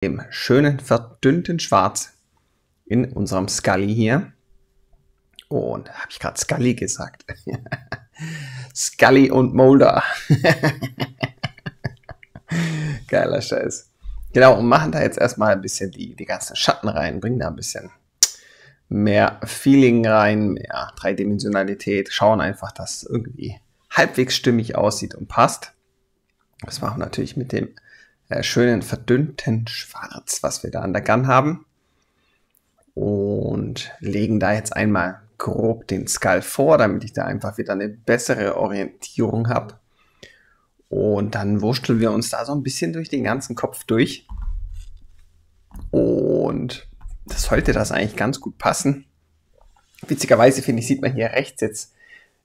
im schönen verdünnten Schwarz in unserem Scully hier. Und habe ich gerade Scully gesagt? Scully und Molder. Geiler Scheiß. Genau, und machen da jetzt erstmal ein bisschen die, die ganzen Schatten rein, bringen da ein bisschen mehr Feeling rein, mehr Dreidimensionalität, schauen einfach, dass es irgendwie halbwegs stimmig aussieht und passt. Das machen wir natürlich mit dem äh, schönen verdünnten Schwarz, was wir da an der Gun haben. Und legen da jetzt einmal grob den Skull vor, damit ich da einfach wieder eine bessere Orientierung habe. Und dann wursteln wir uns da so ein bisschen durch den ganzen Kopf durch. Und das sollte das eigentlich ganz gut passen. Witzigerweise finde ich, sieht man hier rechts jetzt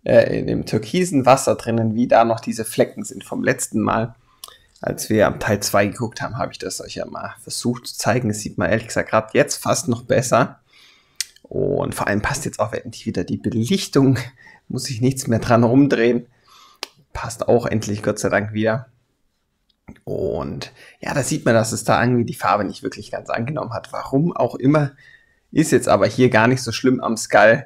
äh, in dem türkisen Wasser drinnen, wie da noch diese Flecken sind vom letzten Mal. Als wir am Teil 2 geguckt haben, habe ich das euch ja mal versucht zu zeigen. Das sieht man ehrlich gesagt gerade jetzt fast noch besser. Und vor allem passt jetzt auch endlich wieder die Belichtung. Muss ich nichts mehr dran rumdrehen. Passt auch endlich, Gott sei Dank, wieder. Und ja, da sieht man, dass es da irgendwie die Farbe nicht wirklich ganz angenommen hat. Warum auch immer. Ist jetzt aber hier gar nicht so schlimm am Skull.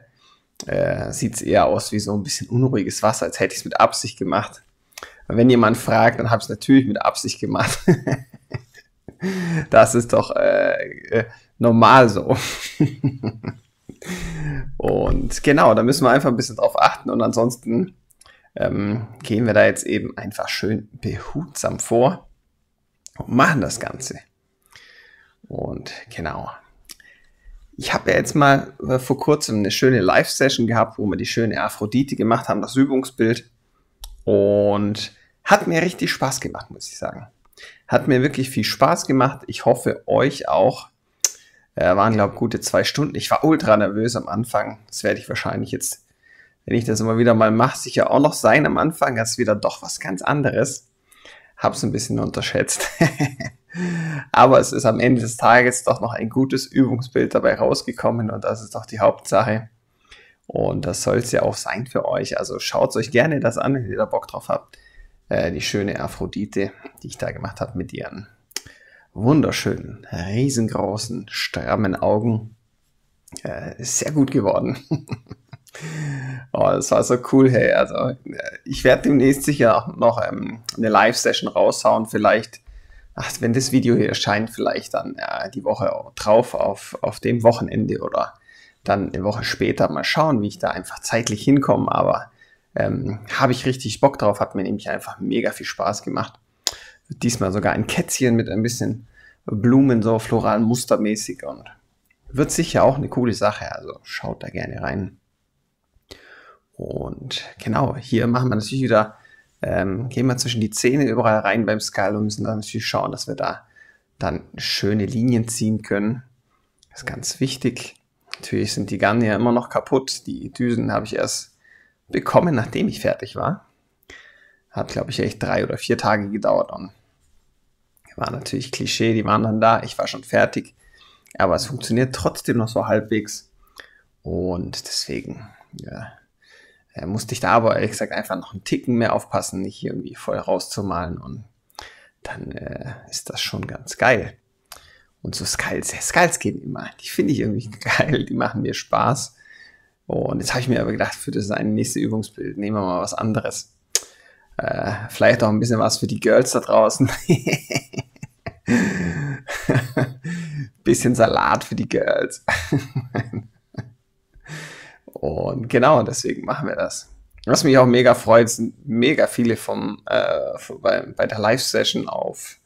Äh, Sieht es eher aus wie so ein bisschen unruhiges Wasser, als hätte ich es mit Absicht gemacht. Wenn jemand fragt, dann habe ich es natürlich mit Absicht gemacht. das ist doch äh, äh, normal so. und genau, da müssen wir einfach ein bisschen drauf achten und ansonsten ähm, gehen wir da jetzt eben einfach schön behutsam vor und machen das Ganze. Und genau. Ich habe ja jetzt mal äh, vor kurzem eine schöne Live-Session gehabt, wo wir die schöne Aphrodite gemacht haben, das Übungsbild. Und hat mir richtig Spaß gemacht, muss ich sagen. Hat mir wirklich viel Spaß gemacht. Ich hoffe, euch auch. Äh, waren, glaube ich, gute zwei Stunden. Ich war ultra nervös am Anfang. Das werde ich wahrscheinlich jetzt wenn ich das immer wieder mal mache, sicher auch noch sein am Anfang. Das ist wieder doch was ganz anderes. Hab's ein bisschen unterschätzt. Aber es ist am Ende des Tages doch noch ein gutes Übungsbild dabei rausgekommen und das ist doch die Hauptsache. Und das soll es ja auch sein für euch. Also schaut euch gerne das an, wenn ihr da Bock drauf habt. Äh, die schöne Aphrodite, die ich da gemacht habe mit ihren wunderschönen, riesengroßen, strammen Augen. Äh, sehr gut geworden. Oh, das war so cool, hey. Also, ich werde demnächst sicher noch ähm, eine Live-Session raushauen. Vielleicht, ach, wenn das Video hier erscheint, vielleicht dann ja, die Woche drauf auf, auf dem Wochenende oder dann eine Woche später mal schauen, wie ich da einfach zeitlich hinkomme. Aber ähm, habe ich richtig Bock drauf, hat mir nämlich einfach mega viel Spaß gemacht. Diesmal sogar ein Kätzchen mit ein bisschen Blumen, so floral mustermäßig und wird sicher auch eine coole Sache. Also schaut da gerne rein. Und genau, hier machen wir natürlich wieder, ähm, gehen wir zwischen die Zähne überall rein beim Skull und müssen dann natürlich schauen, dass wir da dann schöne Linien ziehen können. Das ist ganz wichtig. Natürlich sind die Gun ja immer noch kaputt. Die Düsen habe ich erst bekommen, nachdem ich fertig war. Hat, glaube ich, echt drei oder vier Tage gedauert und war natürlich Klischee, die waren dann da. Ich war schon fertig. Aber es funktioniert trotzdem noch so halbwegs. Und deswegen, ja, äh, musste ich da aber ehrlich gesagt einfach noch einen Ticken mehr aufpassen, nicht irgendwie voll rauszumalen und dann äh, ist das schon ganz geil. Und so Skulls, Skulls gehen immer. Die finde ich irgendwie geil, die machen mir Spaß. Und jetzt habe ich mir aber gedacht, für das eine nächste Übungsbild nehmen wir mal was anderes. Äh, vielleicht auch ein bisschen was für die Girls da draußen. bisschen Salat für die Girls. Und genau, deswegen machen wir das. Was mich auch mega freut, sind mega viele vom, äh, bei, bei der Live-Session auf,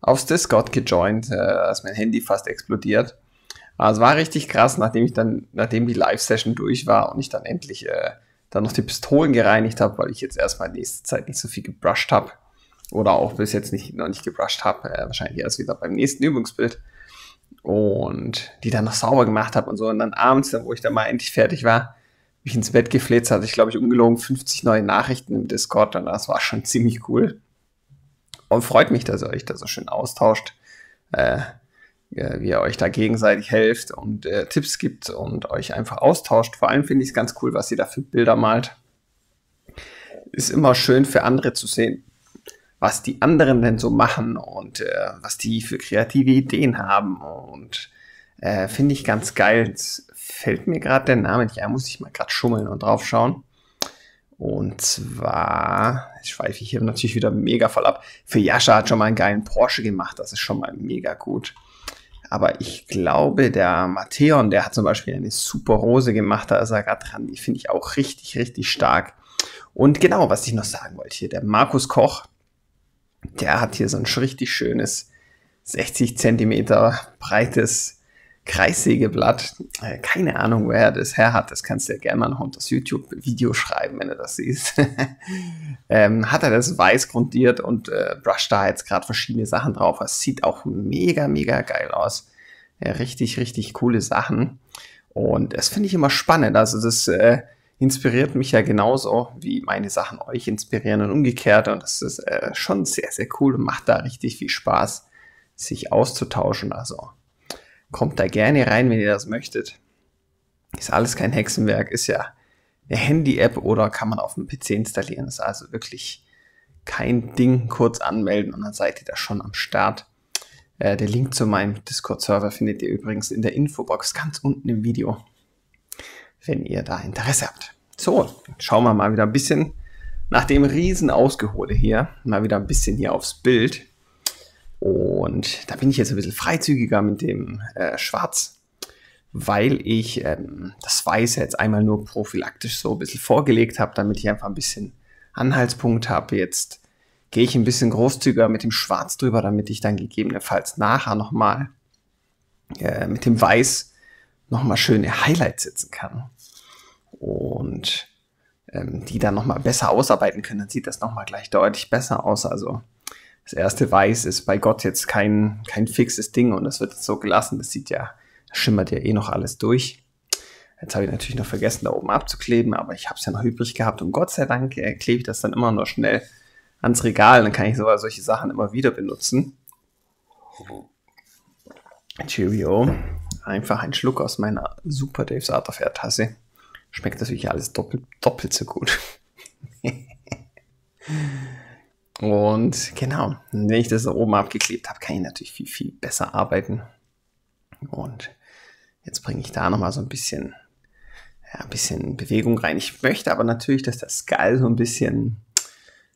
aufs Discord gejoint, äh, dass mein Handy fast explodiert. Aber es war richtig krass, nachdem ich dann, nachdem die Live-Session durch war und ich dann endlich äh, dann noch die Pistolen gereinigt habe, weil ich jetzt erstmal nächste Zeit nicht so viel gebrusht habe. Oder auch bis jetzt nicht, noch nicht gebrusht habe. Äh, wahrscheinlich erst wieder beim nächsten Übungsbild und die dann noch sauber gemacht habe und so. Und dann abends, wo ich dann mal endlich fertig war, mich ins Bett gefläzt, hatte ich, glaube ich, ungelogen 50 neue Nachrichten im Discord und das war schon ziemlich cool. Und freut mich, dass ihr euch da so schön austauscht, äh, wie ihr euch da gegenseitig helft und äh, Tipps gibt und euch einfach austauscht. Vor allem finde ich es ganz cool, was ihr da für Bilder malt. Ist immer schön für andere zu sehen, was die anderen denn so machen und äh, was die für kreative Ideen haben. Und äh, finde ich ganz geil. Jetzt fällt mir gerade der Name nicht ein, muss ich mal gerade schummeln und drauf schauen. Und zwar, ich schweife hier natürlich wieder mega voll ab. Für Jascha hat schon mal einen geilen Porsche gemacht, das ist schon mal mega gut. Aber ich glaube, der Matteon, der hat zum Beispiel eine super Hose gemacht, da ist er gerade dran. Die finde ich auch richtig, richtig stark. Und genau, was ich noch sagen wollte hier, der Markus Koch, der hat hier so ein richtig schönes 60 Zentimeter breites Kreissägeblatt. Äh, keine Ahnung, wer das her hat. Das kannst du ja gerne mal noch unter das YouTube-Video schreiben, wenn du das siehst. ähm, hat er das weiß grundiert und äh, brusht da jetzt gerade verschiedene Sachen drauf. Es sieht auch mega, mega geil aus. Ja, richtig, richtig coole Sachen. Und das finde ich immer spannend. Also das äh, inspiriert mich ja genauso, wie meine Sachen euch inspirieren und umgekehrt. Und das ist äh, schon sehr, sehr cool und macht da richtig viel Spaß, sich auszutauschen. Also Kommt da gerne rein, wenn ihr das möchtet. Ist alles kein Hexenwerk, ist ja eine Handy-App oder kann man auf dem PC installieren. Ist also wirklich kein Ding. Kurz anmelden und dann seid ihr da schon am Start. Äh, der Link zu meinem Discord-Server findet ihr übrigens in der Infobox ganz unten im Video, wenn ihr da Interesse habt. So, schauen wir mal wieder ein bisschen nach dem riesen Ausgehole hier, mal wieder ein bisschen hier aufs Bild. Und da bin ich jetzt ein bisschen freizügiger mit dem äh, Schwarz, weil ich ähm, das Weiße jetzt einmal nur prophylaktisch so ein bisschen vorgelegt habe, damit ich einfach ein bisschen Anhaltspunkt habe. Jetzt gehe ich ein bisschen großzügiger mit dem Schwarz drüber, damit ich dann gegebenenfalls nachher nochmal äh, mit dem Weiß nochmal schöne Highlights setzen kann. Und ähm, die dann nochmal besser ausarbeiten können, dann sieht das nochmal gleich deutlich besser aus. Also das erste Weiß ist bei Gott jetzt kein, kein fixes Ding und das wird so gelassen. Das sieht ja, das schimmert ja eh noch alles durch. Jetzt habe ich natürlich noch vergessen, da oben abzukleben, aber ich habe es ja noch übrig gehabt und Gott sei Dank äh, klebe ich das dann immer nur schnell ans Regal. Dann kann ich sogar solche Sachen immer wieder benutzen. Cheerio. Einfach ein Schluck aus meiner Super Dave's Art of Air Tasse. Schmeckt natürlich alles doppelt, doppelt so gut. Und genau, wenn ich das da oben abgeklebt habe, kann ich natürlich viel, viel besser arbeiten. Und jetzt bringe ich da nochmal so ein bisschen, ja, ein bisschen Bewegung rein. Ich möchte aber natürlich, dass das Skull so ein bisschen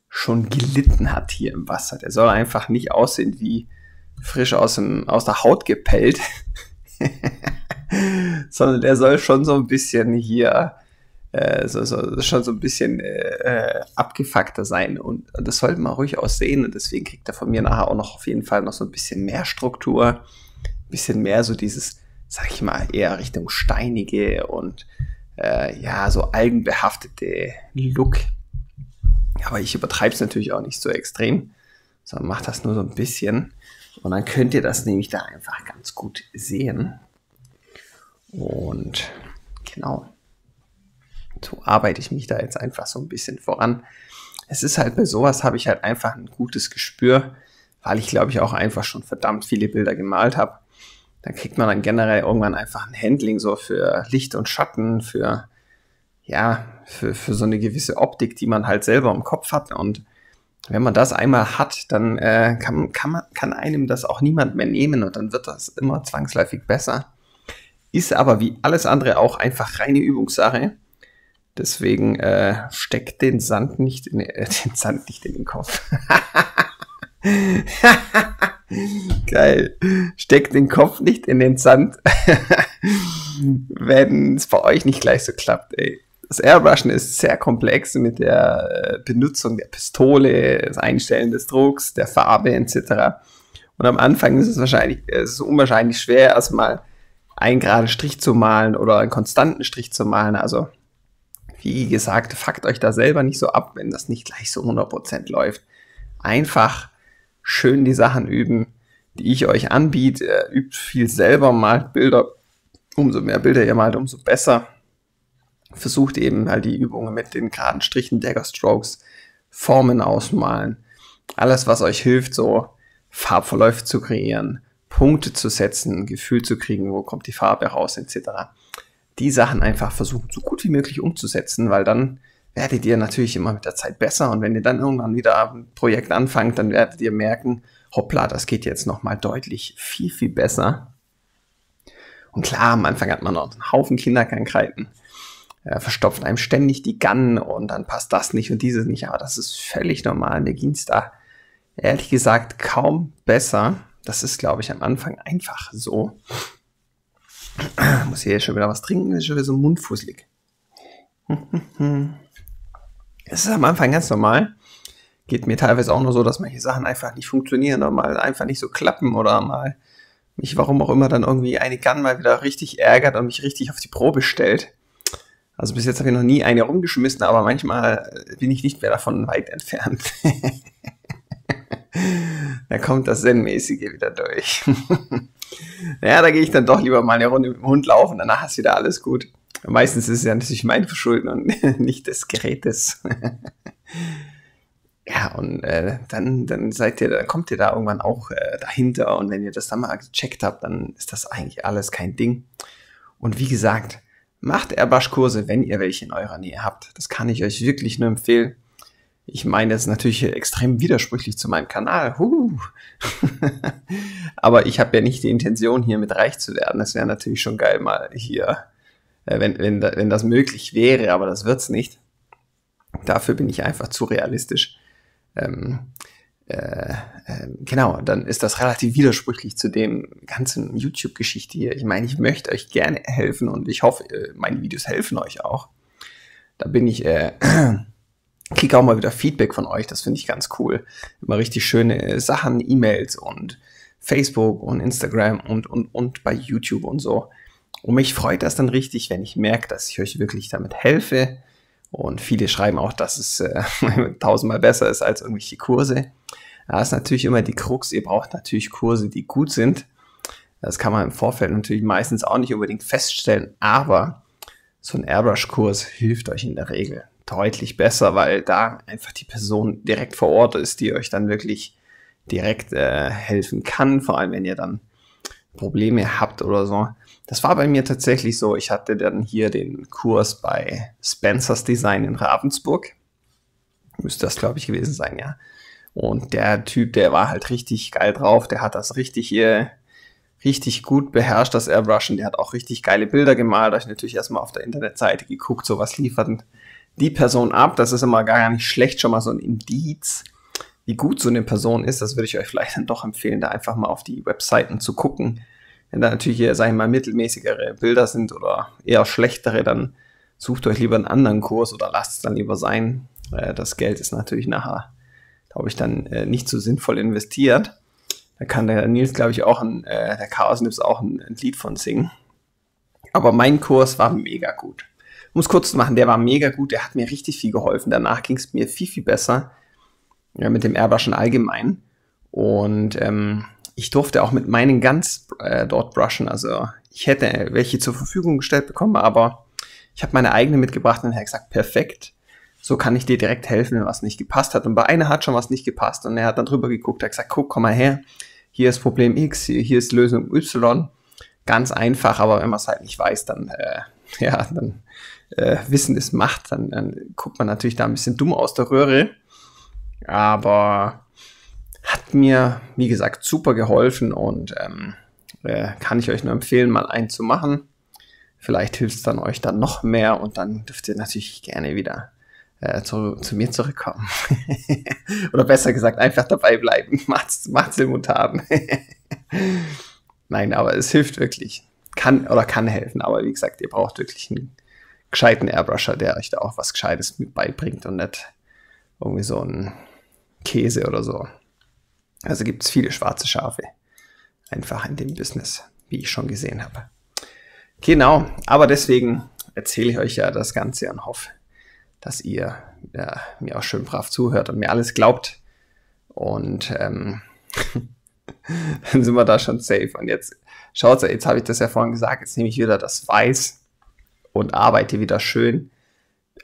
schon gelitten hat hier im Wasser. Der soll einfach nicht aussehen wie frisch aus, dem, aus der Haut gepellt, sondern der soll schon so ein bisschen hier äh, so, so, schon so ein bisschen äh, abgefuckter sein. Und das sollte man ruhig auch sehen. Und deswegen kriegt er von mir nachher auch noch auf jeden Fall noch so ein bisschen mehr Struktur. Ein bisschen mehr so dieses, sag ich mal, eher Richtung steinige und äh, ja, so algenbehaftete Look. Aber ich übertreibe es natürlich auch nicht so extrem, sondern mache das nur so ein bisschen. Und dann könnt ihr das nämlich da einfach ganz gut sehen. Und genau arbeite ich mich da jetzt einfach so ein bisschen voran. Es ist halt bei sowas habe ich halt einfach ein gutes Gespür, weil ich glaube ich auch einfach schon verdammt viele Bilder gemalt habe. Da kriegt man dann generell irgendwann einfach ein Handling so für Licht und Schatten, für ja, für, für so eine gewisse Optik, die man halt selber im Kopf hat. Und wenn man das einmal hat, dann äh, kann, kann, man, kann einem das auch niemand mehr nehmen und dann wird das immer zwangsläufig besser. Ist aber wie alles andere auch einfach reine Übungssache. Deswegen äh, steckt den Sand nicht in äh, den Sand nicht in den Kopf. Geil. Steckt den Kopf nicht in den Sand, wenn es bei euch nicht gleich so klappt. Ey. Das Airbrushen ist sehr komplex mit der äh, Benutzung der Pistole, das Einstellen des Drucks, der Farbe etc. Und am Anfang ist es wahrscheinlich, es ist unwahrscheinlich schwer, erstmal einen geraden Strich zu malen oder einen konstanten Strich zu malen. Also wie gesagt, fuckt euch da selber nicht so ab, wenn das nicht gleich so 100% läuft. Einfach schön die Sachen üben, die ich euch anbiete. Übt viel selber, malt Bilder. Umso mehr Bilder ihr malt, umso besser. Versucht eben halt die Übungen mit den geraden Strichen, Dagger Strokes, Formen ausmalen. Alles, was euch hilft, so Farbverläufe zu kreieren, Punkte zu setzen, Gefühl zu kriegen, wo kommt die Farbe raus, etc die Sachen einfach versuchen, so gut wie möglich umzusetzen, weil dann werdet ihr natürlich immer mit der Zeit besser. Und wenn ihr dann irgendwann wieder ein Projekt anfangt, dann werdet ihr merken, hoppla, das geht jetzt nochmal deutlich viel, viel besser. Und klar, am Anfang hat man noch einen Haufen Kinderkrankheiten. Er verstopft einem ständig die Gannen und dann passt das nicht und dieses nicht. Aber das ist völlig normal. Mir ging es da ehrlich gesagt kaum besser. Das ist, glaube ich, am Anfang einfach so. Ich muss hier schon wieder was trinken, ist schon wieder so mundfusselig. Es ist am Anfang ganz normal. Geht mir teilweise auch nur so, dass manche Sachen einfach nicht funktionieren oder mal einfach nicht so klappen oder mal mich, warum auch immer, dann irgendwie eine Gun mal wieder richtig ärgert und mich richtig auf die Probe stellt. Also bis jetzt habe ich noch nie eine rumgeschmissen, aber manchmal bin ich nicht mehr davon weit entfernt. da kommt das Zen-mäßige wieder durch. naja, da gehe ich dann doch lieber mal eine Runde mit dem Hund laufen, danach ist wieder alles gut. Meistens ist es ja natürlich mein Verschulden und nicht des Gerätes. ja, und äh, dann, dann seid ihr, dann kommt ihr da irgendwann auch äh, dahinter und wenn ihr das dann mal gecheckt habt, dann ist das eigentlich alles kein Ding. Und wie gesagt, Macht Airbrush-Kurse, wenn ihr welche in eurer Nähe habt. Das kann ich euch wirklich nur empfehlen. Ich meine, das ist natürlich extrem widersprüchlich zu meinem Kanal. Huh. Aber ich habe ja nicht die Intention, hier mit reich zu werden. Es wäre natürlich schon geil, mal hier, äh, wenn, wenn, wenn das möglich wäre, aber das wird's nicht. Dafür bin ich einfach zu realistisch. Ähm, äh, äh, genau, dann ist das relativ widersprüchlich zu dem ganzen YouTube-Geschichte hier. Ich meine, ich möchte euch gerne helfen und ich hoffe, äh, meine Videos helfen euch auch. Da bin ich, äh, kriege auch mal wieder Feedback von euch, das finde ich ganz cool. Immer richtig schöne Sachen, E-Mails und Facebook und Instagram und, und, und bei YouTube und so. Und mich freut das dann richtig, wenn ich merke, dass ich euch wirklich damit helfe. Und viele schreiben auch, dass es äh, tausendmal besser ist als irgendwelche Kurse. Da ist natürlich immer die Krux, ihr braucht natürlich Kurse, die gut sind. Das kann man im Vorfeld natürlich meistens auch nicht unbedingt feststellen, aber so ein Airbrush-Kurs hilft euch in der Regel deutlich besser, weil da einfach die Person direkt vor Ort ist, die euch dann wirklich direkt äh, helfen kann, vor allem wenn ihr dann Probleme habt oder so. Das war bei mir tatsächlich so. Ich hatte dann hier den Kurs bei Spencer's Design in Ravensburg. Müsste das, glaube ich, gewesen sein, ja. Und der Typ, der war halt richtig geil drauf, der hat das richtig hier richtig gut beherrscht, das Airbrushen. Der hat auch richtig geile Bilder gemalt. Da ich natürlich erstmal auf der Internetseite geguckt, so was liefert die Person ab. Das ist immer gar nicht schlecht, schon mal so ein Indiz, wie gut so eine Person ist. Das würde ich euch vielleicht dann doch empfehlen, da einfach mal auf die Webseiten zu gucken. Wenn da natürlich hier, sag ich mal, mittelmäßigere Bilder sind oder eher schlechtere, dann sucht euch lieber einen anderen Kurs oder lasst es dann lieber sein. Äh, das Geld ist natürlich nachher glaube ich, dann äh, nicht so sinnvoll investiert. Da kann der Nils, glaube ich, auch ein, äh, der Chaos Nips auch ein, ein, Lied von singen. Aber mein Kurs war mega gut. Muss kurz machen, der war mega gut, der hat mir richtig viel geholfen. Danach ging es mir viel, viel besser ja, mit dem Airbrushen allgemein. Und ähm, ich durfte auch mit meinen Guns äh, dort brushen. Also ich hätte welche zur Verfügung gestellt bekommen, aber ich habe meine eigene mitgebracht und er hat gesagt, perfekt so kann ich dir direkt helfen, wenn was nicht gepasst hat. Und bei einer hat schon was nicht gepasst und er hat dann drüber geguckt, er hat gesagt, guck, komm mal her, hier ist Problem X, hier, hier ist Lösung Y. Ganz einfach, aber wenn man es halt nicht weiß, dann, äh, ja, dann äh, Wissen ist Macht, dann, dann guckt man natürlich da ein bisschen dumm aus der Röhre. Aber hat mir, wie gesagt, super geholfen und ähm, äh, kann ich euch nur empfehlen, mal einen zu machen. Vielleicht hilft es dann euch dann noch mehr und dann dürft ihr natürlich gerne wieder äh, zu, zu mir zurückkommen. Oder besser gesagt, einfach dabei bleiben. Macht's, macht's simultan. Nein, aber es hilft wirklich. Kann oder kann helfen, aber wie gesagt, ihr braucht wirklich einen gescheiten Airbrusher, der euch da auch was Gescheites mit beibringt und nicht irgendwie so ein Käse oder so. Also gibt es viele schwarze Schafe. Einfach in dem Business, wie ich schon gesehen habe. Genau, aber deswegen erzähle ich euch ja das Ganze und hoffe, dass ihr ja, mir auch schön brav zuhört und mir alles glaubt. Und ähm, dann sind wir da schon safe. Und jetzt schaut, jetzt habe ich das ja vorhin gesagt, jetzt nehme ich wieder das Weiß und arbeite wieder schön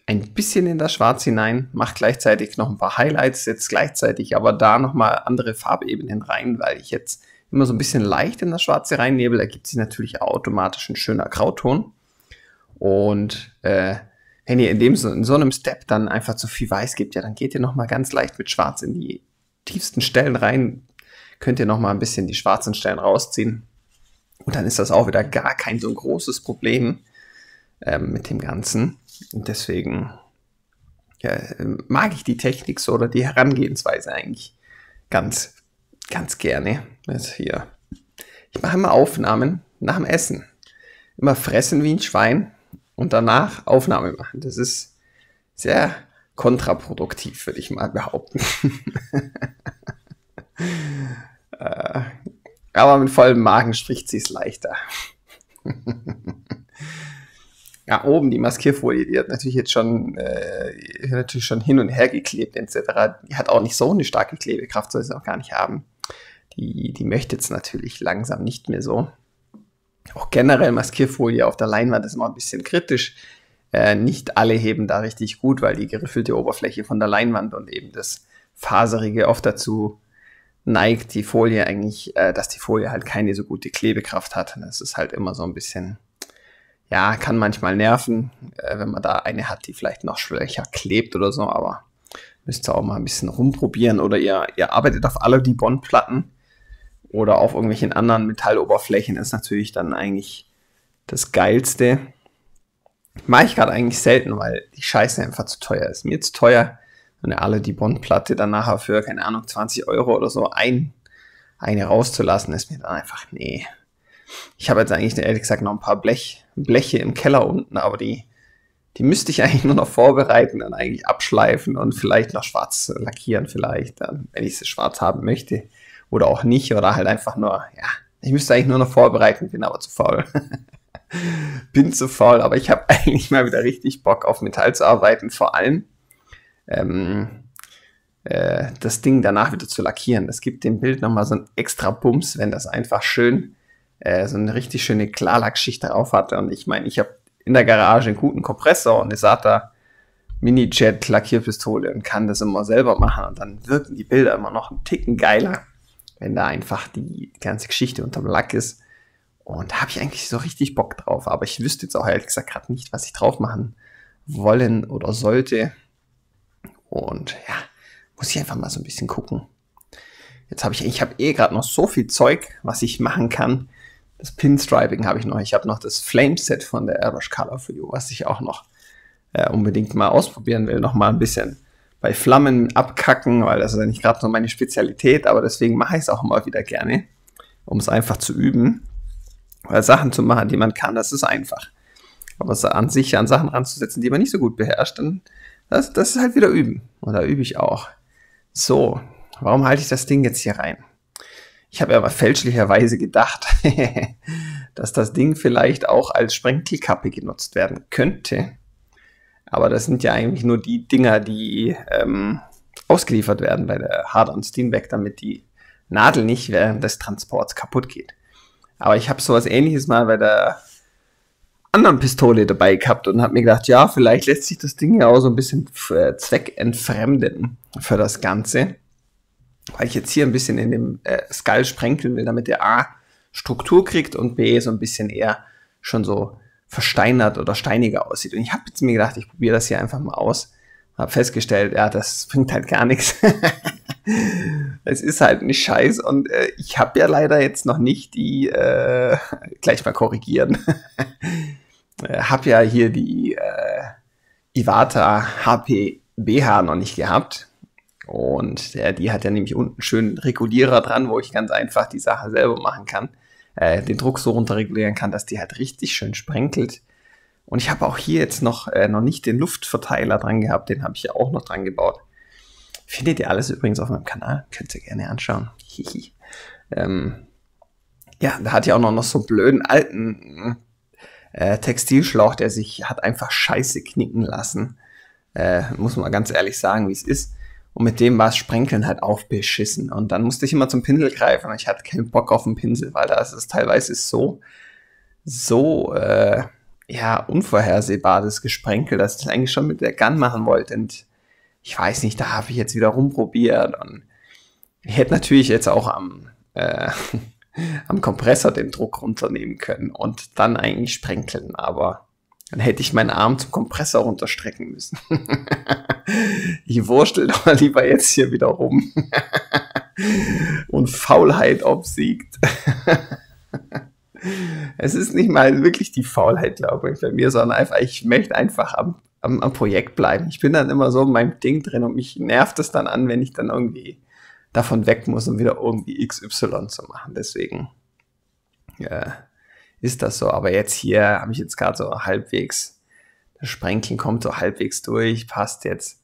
ein bisschen in das Schwarz hinein, mache gleichzeitig noch ein paar Highlights, jetzt gleichzeitig aber da nochmal andere Farbebenen rein, weil ich jetzt immer so ein bisschen leicht in das Schwarze reinnebel, ergibt sich natürlich automatisch ein schöner Grauton. Und äh, wenn ihr in, dem, in so einem Step dann einfach zu viel weiß gibt, ja, dann geht ihr nochmal ganz leicht mit Schwarz in die tiefsten Stellen rein, könnt ihr nochmal ein bisschen die schwarzen Stellen rausziehen. Und dann ist das auch wieder gar kein so großes Problem ähm, mit dem Ganzen. Und deswegen ja, mag ich die Technik so oder die Herangehensweise eigentlich ganz, ganz gerne. Also hier. Ich mache immer Aufnahmen nach dem Essen. Immer fressen wie ein Schwein und danach Aufnahme machen. Das ist sehr kontraproduktiv, würde ich mal behaupten. äh, aber mit vollem Magen spricht sie es leichter. ja, oben die Maskierfolie, die hat natürlich jetzt schon, äh, natürlich schon hin und her geklebt etc. Die hat auch nicht so eine starke Klebekraft, soll sie auch gar nicht haben. Die, die möchte jetzt natürlich langsam nicht mehr so. Auch generell Maskierfolie auf der Leinwand ist immer ein bisschen kritisch. Äh, nicht alle heben da richtig gut, weil die geriffelte Oberfläche von der Leinwand und eben das Faserige oft dazu neigt, die Folie eigentlich, äh, dass die Folie halt keine so gute Klebekraft hat. Das ist halt immer so ein bisschen, ja, kann manchmal nerven, äh, wenn man da eine hat, die vielleicht noch schwächer klebt oder so, aber müsst ihr auch mal ein bisschen rumprobieren oder ihr, ihr arbeitet auf alle die Bondplatten oder auf irgendwelchen anderen Metalloberflächen ist natürlich dann eigentlich das Geilste. Mache ich gerade eigentlich selten, weil die Scheiße einfach zu teuer ist. Mir zu teuer, eine alle die Bondplatte dann nachher für, keine Ahnung, 20 Euro oder so ein, eine rauszulassen, ist mir dann einfach, nee. Ich habe jetzt eigentlich ehrlich gesagt noch ein paar Blech, Bleche im Keller unten, aber die, die müsste ich eigentlich nur noch vorbereiten und eigentlich abschleifen und vielleicht noch schwarz lackieren, vielleicht, dann, wenn ich es schwarz haben möchte oder auch nicht oder halt einfach nur, ja, ich müsste eigentlich nur noch vorbereiten, bin aber zu faul. bin zu faul, aber ich habe eigentlich mal wieder richtig Bock auf Metall zu arbeiten, vor allem ähm, äh, das Ding danach wieder zu lackieren. Das gibt dem Bild nochmal so ein extra Bums, wenn das einfach schön äh, so eine richtig schöne Klarlackschicht darauf hatte. Und ich meine, ich habe in der Garage einen guten Kompressor und eine SATA Mini-Jet Lackierpistole und kann das immer selber machen und dann wirken die Bilder immer noch einen Ticken geiler wenn da einfach die ganze Geschichte unterm Lack ist. Und da habe ich eigentlich so richtig Bock drauf. Aber ich wüsste jetzt auch ehrlich gesagt gerade nicht, was ich drauf machen wollen oder sollte. Und ja, muss ich einfach mal so ein bisschen gucken. Jetzt habe ich, ich habe eh gerade noch so viel Zeug, was ich machen kann. Das Pinstriping habe ich noch. Ich habe noch das Flame Set von der Airbrush Color for You, was ich auch noch äh, unbedingt mal ausprobieren will. Noch mal ein bisschen bei Flammen abkacken, weil das ist ja nicht gerade so meine Spezialität, aber deswegen mache ich es auch immer wieder gerne, um es einfach zu üben. Weil Sachen zu machen, die man kann, das ist einfach. Aber es an sich an Sachen ranzusetzen, die man nicht so gut beherrscht, dann das, das ist halt wieder üben. Und da übe ich auch. So, warum halte ich das Ding jetzt hier rein? Ich habe aber fälschlicherweise gedacht, dass das Ding vielleicht auch als Sprenkelkappe genutzt werden könnte. Aber das sind ja eigentlich nur die Dinger, die ähm, ausgeliefert werden bei der Hard- und Steenbeck, damit die Nadel nicht während des Transports kaputt geht. Aber ich habe sowas ähnliches mal bei der anderen Pistole dabei gehabt und habe mir gedacht, ja, vielleicht lässt sich das Ding ja auch so ein bisschen äh, zweckentfremden für das Ganze. Weil ich jetzt hier ein bisschen in dem äh, Skull sprenkeln will, damit der A Struktur kriegt und B so ein bisschen eher schon so versteinert oder steiniger aussieht. Und ich habe jetzt mir gedacht, ich probiere das hier einfach mal aus. Habe festgestellt, ja, das bringt halt gar nichts. es ist halt ein Scheiß und äh, ich habe ja leider jetzt noch nicht die, äh, gleich mal korrigieren, äh, habe ja hier die äh, Iwata HP BH noch nicht gehabt. Und der, die hat ja nämlich unten schön Regulierer dran, wo ich ganz einfach die Sache selber machen kann äh, den Druck so runterregulieren kann, dass die halt richtig schön sprenkelt. Und ich habe auch hier jetzt noch, äh, noch nicht den Luftverteiler dran gehabt, den habe ich ja auch noch dran gebaut. Findet ihr alles übrigens auf meinem Kanal, könnt ihr gerne anschauen. ähm, ja, da hat ja auch noch, noch so einen blöden alten äh, Textilschlauch, der sich hat einfach scheiße knicken lassen. Äh, muss man ganz ehrlich sagen, wie es ist. Und mit dem war es Sprenkeln halt aufbeschissen. Und dann musste ich immer zum Pinsel greifen. Und ich hatte keinen Bock auf den Pinsel, weil das ist teilweise so, so, äh, ja, unvorhersehbar, das Gesprenkel, dass ich das eigentlich schon mit der Gun machen wollte. Und ich weiß nicht, da habe ich jetzt wieder rumprobiert. Und ich hätte natürlich jetzt auch am, äh, am Kompressor den Druck runternehmen können und dann eigentlich sprenkeln. Aber Dann hätte ich meinen Arm zum Kompressor runterstrecken müssen. ich wurstel doch lieber jetzt hier wieder rum. Und Faulheit obsiegt. es ist nicht mal wirklich die Faulheit, glaube ich, bei mir, sondern einfach, ich möchte einfach am, am, am Projekt bleiben. Ich bin dann immer so in meinem Ding drin und mich nervt es dann an, wenn ich dann irgendwie davon weg muss, um wieder irgendwie XY zu machen. Deswegen äh, ist das so. Aber jetzt hier habe ich jetzt gerade so halbwegs, das Sprenkeln kommt so halbwegs durch, passt jetzt.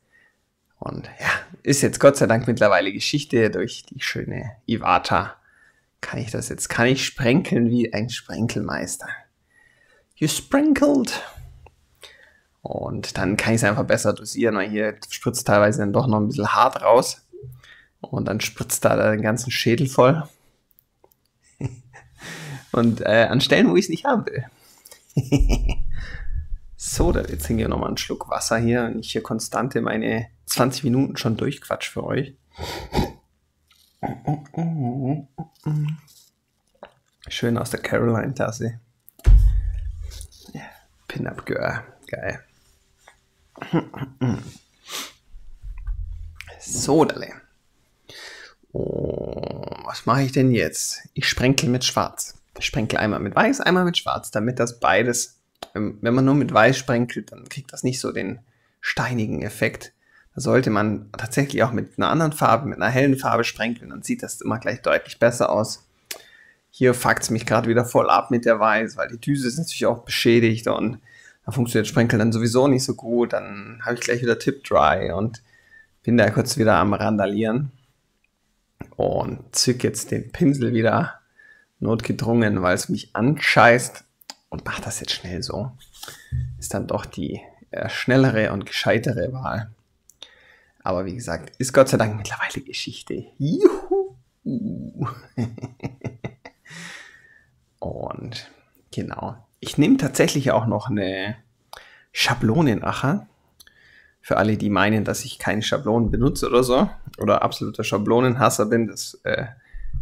Und ja, ist jetzt Gott sei Dank mittlerweile Geschichte durch die schöne Iwata. Kann ich das jetzt, kann ich sprenkeln wie ein Sprenkelmeister. You sprinkled. Und dann kann ich es einfach besser dosieren, weil hier spritzt teilweise dann doch noch ein bisschen hart raus. Und dann spritzt da den ganzen Schädel voll. Und äh, an Stellen, wo ich es nicht haben will. so, jetzt trinke ich nochmal einen Schluck Wasser hier und ich hier konstante meine 20 Minuten schon durchquatsch für euch. Schön aus der Caroline-Tasse. Pin-Up Girl. Geil. So, Dalle. Oh, was mache ich denn jetzt? Ich sprenkel mit Schwarz. Sprenkel einmal mit Weiß, einmal mit Schwarz, damit das beides, ähm, wenn man nur mit Weiß sprenkelt, dann kriegt das nicht so den steinigen Effekt. Da sollte man tatsächlich auch mit einer anderen Farbe, mit einer hellen Farbe sprenkeln, dann sieht das immer gleich deutlich besser aus. Hier fuckt es mich gerade wieder voll ab mit der Weiß, weil die Düse ist natürlich auch beschädigt und da funktioniert Sprenkeln dann sowieso nicht so gut. Dann habe ich gleich wieder Tip Dry und bin da kurz wieder am Randalieren und zück jetzt den Pinsel wieder notgedrungen, weil es mich anscheißt und mach das jetzt schnell so. Ist dann doch die äh, schnellere und gescheitere Wahl. Aber wie gesagt, ist Gott sei Dank mittlerweile Geschichte. Juhu! und genau. Ich nehme tatsächlich auch noch eine Schablone nachher. Für alle, die meinen, dass ich keine Schablonen benutze oder so, oder absoluter Schablonenhasser bin, das äh,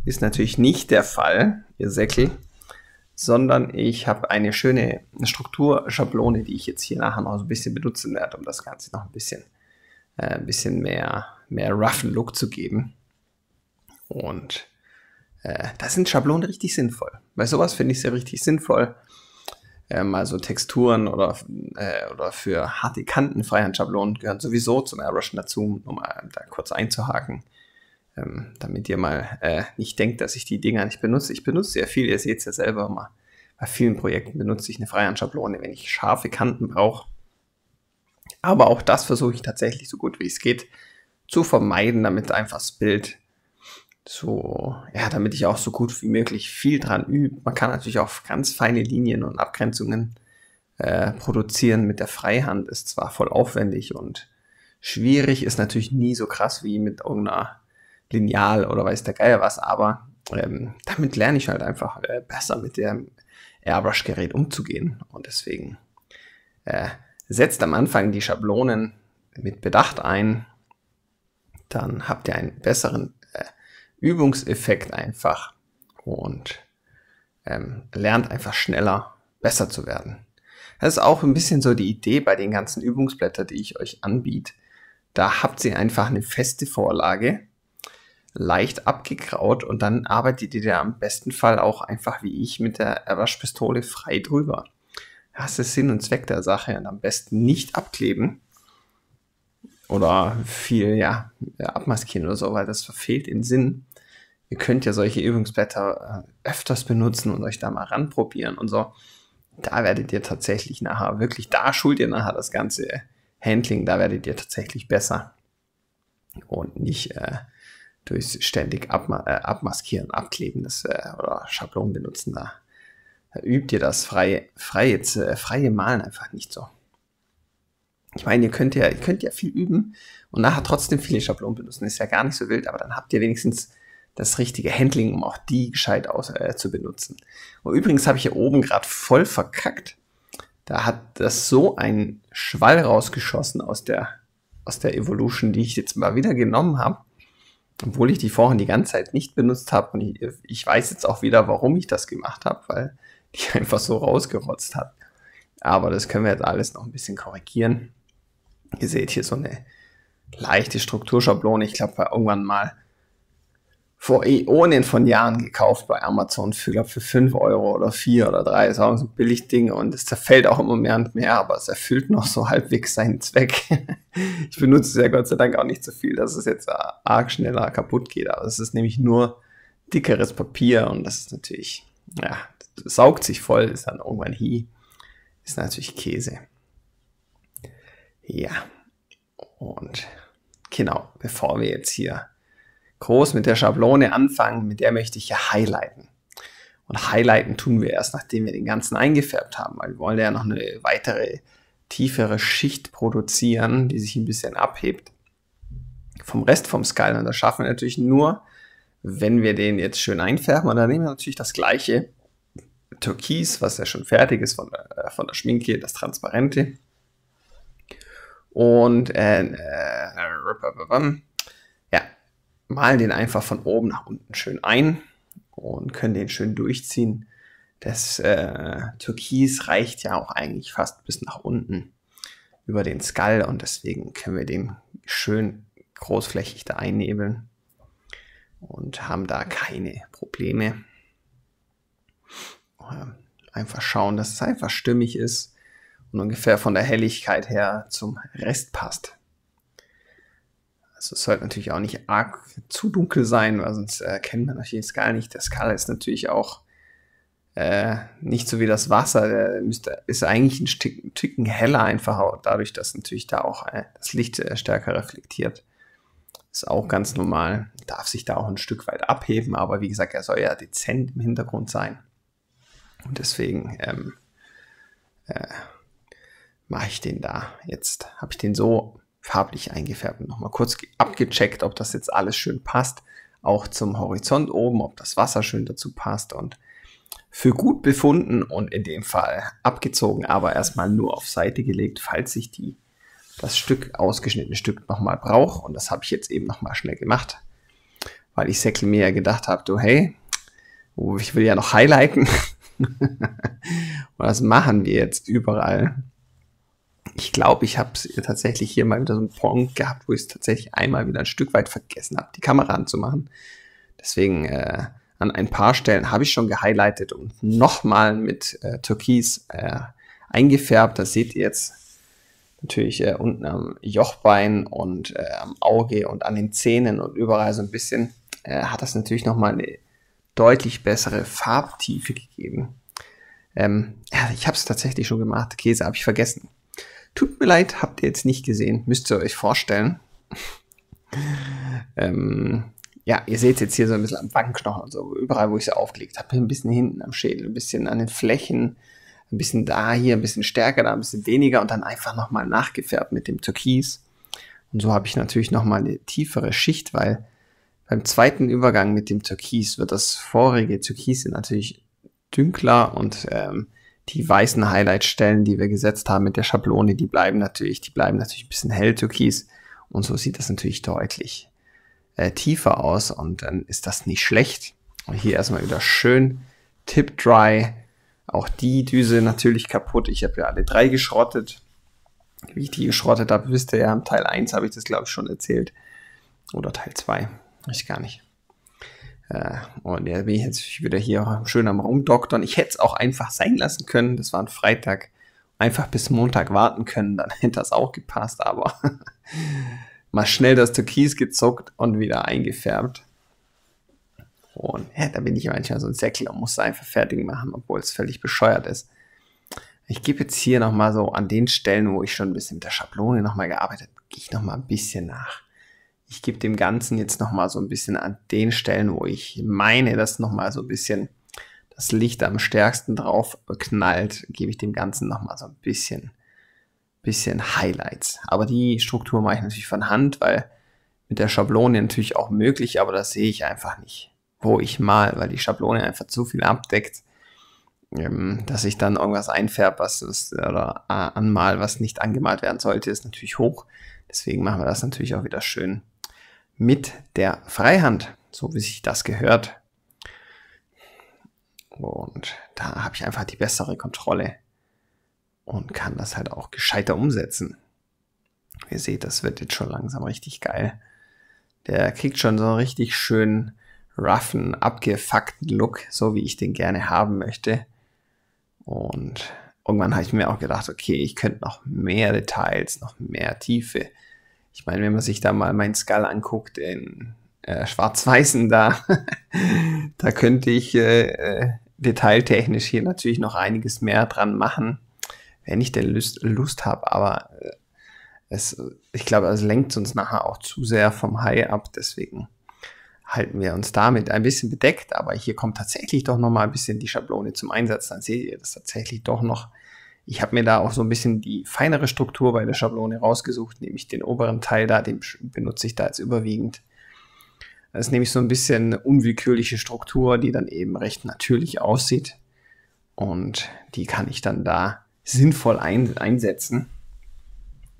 ist natürlich nicht der Fall, ihr Säckel, sondern ich habe eine schöne Strukturschablone, die ich jetzt hier nachher noch so ein bisschen benutzen werde, um das Ganze noch ein bisschen, äh, ein bisschen mehr, mehr roughen Look zu geben. Und äh, da sind Schablonen richtig sinnvoll. Bei sowas finde ich sie richtig sinnvoll ähm, also Texturen oder, äh, oder für harte Kanten Freihandschablonen gehören sowieso zum Airbrushen dazu, um da kurz einzuhaken, ähm, damit ihr mal äh, nicht denkt, dass ich die Dinger nicht benutze. Ich benutze sehr viel, ihr seht es ja selber immer. Bei vielen Projekten benutze ich eine Freihandschablone, wenn ich scharfe Kanten brauche. Aber auch das versuche ich tatsächlich so gut wie es geht zu vermeiden, damit einfach das Bild so, ja, damit ich auch so gut wie möglich viel dran übe. Man kann natürlich auch ganz feine Linien und Abgrenzungen äh, produzieren mit der Freihand. Ist zwar voll aufwendig und schwierig, ist natürlich nie so krass wie mit irgendeiner Lineal oder weiß der Geier was, aber ähm, damit lerne ich halt einfach äh, besser mit dem Airbrush-Gerät umzugehen. Und deswegen äh, setzt am Anfang die Schablonen mit Bedacht ein, dann habt ihr einen besseren Übungseffekt einfach und ähm, lernt einfach schneller besser zu werden. Das ist auch ein bisschen so die Idee bei den ganzen Übungsblättern, die ich euch anbiete. Da habt ihr einfach eine feste Vorlage, leicht abgegraut und dann arbeitet ihr da am besten Fall auch einfach wie ich mit der Erwaschpistole frei drüber. Das ist Sinn und Zweck der Sache und am besten nicht abkleben oder viel ja, abmaskieren oder so, weil das verfehlt den Sinn ihr könnt ja solche Übungsblätter äh, öfters benutzen und euch da mal ranprobieren und so. Da werdet ihr tatsächlich nachher wirklich, da schult ihr nachher das ganze Handling, da werdet ihr tatsächlich besser. Und nicht äh, durch ständig abma äh, abmaskieren, abkleben das, äh, oder Schablonen benutzen. Da, da übt ihr das freie, freie, äh, freie Malen einfach nicht so. Ich meine, ihr könnt ja, ihr könnt ja viel üben und nachher trotzdem viele Schablonen benutzen. Ist ja gar nicht so wild, aber dann habt ihr wenigstens das richtige Handling, um auch die gescheit aus, äh, zu benutzen. Und übrigens habe ich hier oben gerade voll verkackt. Da hat das so ein Schwall rausgeschossen aus der, aus der Evolution, die ich jetzt mal wieder genommen habe. Obwohl ich die vorhin die ganze Zeit nicht benutzt habe. Und ich, ich weiß jetzt auch wieder, warum ich das gemacht habe, weil die einfach so rausgerotzt hat. Aber das können wir jetzt alles noch ein bisschen korrigieren. Ihr seht hier so eine leichte Strukturschablone. Ich glaube, irgendwann mal vor Äonen von Jahren gekauft bei Amazon für, glaub, für 5 Euro oder 4 oder 3. Das war so ein billig Ding und es zerfällt auch immer mehr und mehr, aber es erfüllt noch so halbwegs seinen Zweck. ich benutze es ja Gott sei Dank auch nicht so viel, dass es jetzt arg schneller kaputt geht, aber es ist nämlich nur dickeres Papier und das ist natürlich, ja, saugt sich voll, ist dann irgendwann hi, ist natürlich Käse. Ja, und genau, bevor wir jetzt hier groß mit der Schablone anfangen, mit der möchte ich ja highlighten. Und highlighten tun wir erst, nachdem wir den ganzen eingefärbt haben, weil wir wollen ja noch eine weitere, tiefere Schicht produzieren, die sich ein bisschen abhebt vom Rest vom Skull. Und das schaffen wir natürlich nur, wenn wir den jetzt schön einfärben. Und dann nehmen wir natürlich das gleiche Türkis, was ja schon fertig ist von der, äh, von der Schminke, das Transparente. Und äh, äh, malen den einfach von oben nach unten schön ein und können den schön durchziehen. Das äh, Türkis reicht ja auch eigentlich fast bis nach unten über den Skull und deswegen können wir den schön großflächig da einnebeln und haben da keine Probleme. Ähm, einfach schauen, dass es einfach stimmig ist und ungefähr von der Helligkeit her zum Rest passt. Also es sollte natürlich auch nicht arg zu dunkel sein, weil sonst erkennt man natürlich das gar nicht. Der Skala ist natürlich auch äh, nicht so wie das Wasser. Der müsste, ist eigentlich ein, Stück, ein Ticken heller einfach, dadurch, dass natürlich da auch äh, das Licht äh, stärker reflektiert. Ist auch ganz normal. Darf sich da auch ein Stück weit abheben, aber wie gesagt, er soll ja dezent im Hintergrund sein. Und deswegen ähm, äh, mache ich den da. Jetzt habe ich den so farblich eingefärbt und nochmal kurz abgecheckt, ob das jetzt alles schön passt. Auch zum Horizont oben, ob das Wasser schön dazu passt und für gut befunden und in dem Fall abgezogen, aber erstmal nur auf Seite gelegt, falls ich die, das Stück, ausgeschnittene Stück nochmal brauche. Und das habe ich jetzt eben nochmal schnell gemacht, weil ich Säckle mir ja gedacht habe, du hey, ich will ja noch highlighten. und das machen wir jetzt überall ich glaube, ich habe tatsächlich hier mal wieder so einen Punkt gehabt, wo ich es tatsächlich einmal wieder ein Stück weit vergessen habe, die Kamera anzumachen. Deswegen äh, an ein paar Stellen habe ich schon gehighlightet und nochmal mit äh, Türkis äh, eingefärbt. Das seht ihr jetzt natürlich äh, unten am Jochbein und äh, am Auge und an den Zähnen und überall so ein bisschen. Äh, hat das natürlich nochmal eine deutlich bessere Farbtiefe gegeben. Ähm, ja, ich habe es tatsächlich schon gemacht. Käse habe ich vergessen. Tut mir leid, habt ihr jetzt nicht gesehen. Müsst ihr euch vorstellen. ähm, ja, ihr seht jetzt hier so ein bisschen am Wangenknochen und so, überall, wo ich sie aufgelegt habe. Ein bisschen hinten am Schädel, ein bisschen an den Flächen, ein bisschen da, hier ein bisschen stärker, da ein bisschen weniger und dann einfach nochmal nachgefärbt mit dem Türkis. Und so habe ich natürlich nochmal eine tiefere Schicht, weil beim zweiten Übergang mit dem Türkis wird das vorige Türkis natürlich dünkler und ähm, die weißen Highlight-Stellen, die wir gesetzt haben mit der Schablone, die bleiben natürlich, die bleiben natürlich ein bisschen hell türkis und so sieht das natürlich deutlich äh, tiefer aus und dann ist das nicht schlecht. Und hier erstmal wieder schön tip dry. Auch die Düse natürlich kaputt. Ich habe ja alle drei geschrottet. Wie ich die geschrottet habe, wisst ihr ja, Teil 1 habe ich das glaube ich schon erzählt. Oder Teil 2. Weiß ich gar nicht. Äh, und ja, bin ich jetzt wieder hier schön am Rumdoktern. Ich hätte es auch einfach sein lassen können. Das war ein Freitag. Einfach bis Montag warten können, dann hätte das auch gepasst. Aber mal schnell das Türkis gezuckt und wieder eingefärbt. Und ja, da bin ich manchmal so ein Säckel und muss es einfach fertig machen, obwohl es völlig bescheuert ist. Ich gebe jetzt hier nochmal so an den Stellen, wo ich schon ein bisschen mit der Schablone nochmal gearbeitet habe, gehe ich nochmal ein bisschen nach ich gebe dem Ganzen jetzt nochmal so ein bisschen an den Stellen, wo ich meine, dass nochmal so ein bisschen das Licht am stärksten drauf knallt, gebe ich dem Ganzen nochmal so ein bisschen, bisschen Highlights. Aber die Struktur mache ich natürlich von Hand, weil mit der Schablone natürlich auch möglich, aber das sehe ich einfach nicht, wo ich mal, weil die Schablone einfach zu viel abdeckt, ähm, dass ich dann irgendwas einfärbe, was ist, oder äh, anmal, was nicht angemalt werden sollte, ist natürlich hoch. Deswegen machen wir das natürlich auch wieder schön mit der Freihand, so wie sich das gehört. Und da habe ich einfach die bessere Kontrolle. und kann das halt auch gescheiter umsetzen. Ihr seht, das wird jetzt schon langsam richtig geil. Der kriegt schon so einen richtig schönen, roughen, abgefuckten Look, so wie ich den gerne haben möchte. Und irgendwann habe ich mir auch gedacht, okay, ich könnte noch mehr Details, noch mehr Tiefe. Ich meine, wenn man sich da mal meinen Skull anguckt in äh, Schwarz-Weißen da, da könnte ich äh, äh, detailtechnisch hier natürlich noch einiges mehr dran machen, wenn ich denn Lust, Lust habe. Aber äh, es, ich glaube, es lenkt uns nachher auch zu sehr vom High ab. Deswegen halten wir uns damit ein bisschen bedeckt. Aber hier kommt tatsächlich doch noch mal ein bisschen die Schablone zum Einsatz. Dann seht ihr das tatsächlich doch noch. Ich habe mir da auch so ein bisschen die feinere Struktur bei der Schablone rausgesucht, nämlich den oberen Teil da, den benutze ich da jetzt überwiegend. Das ist nämlich so ein bisschen unwillkürliche Struktur, die dann eben recht natürlich aussieht. Und die kann ich dann da sinnvoll ein, einsetzen.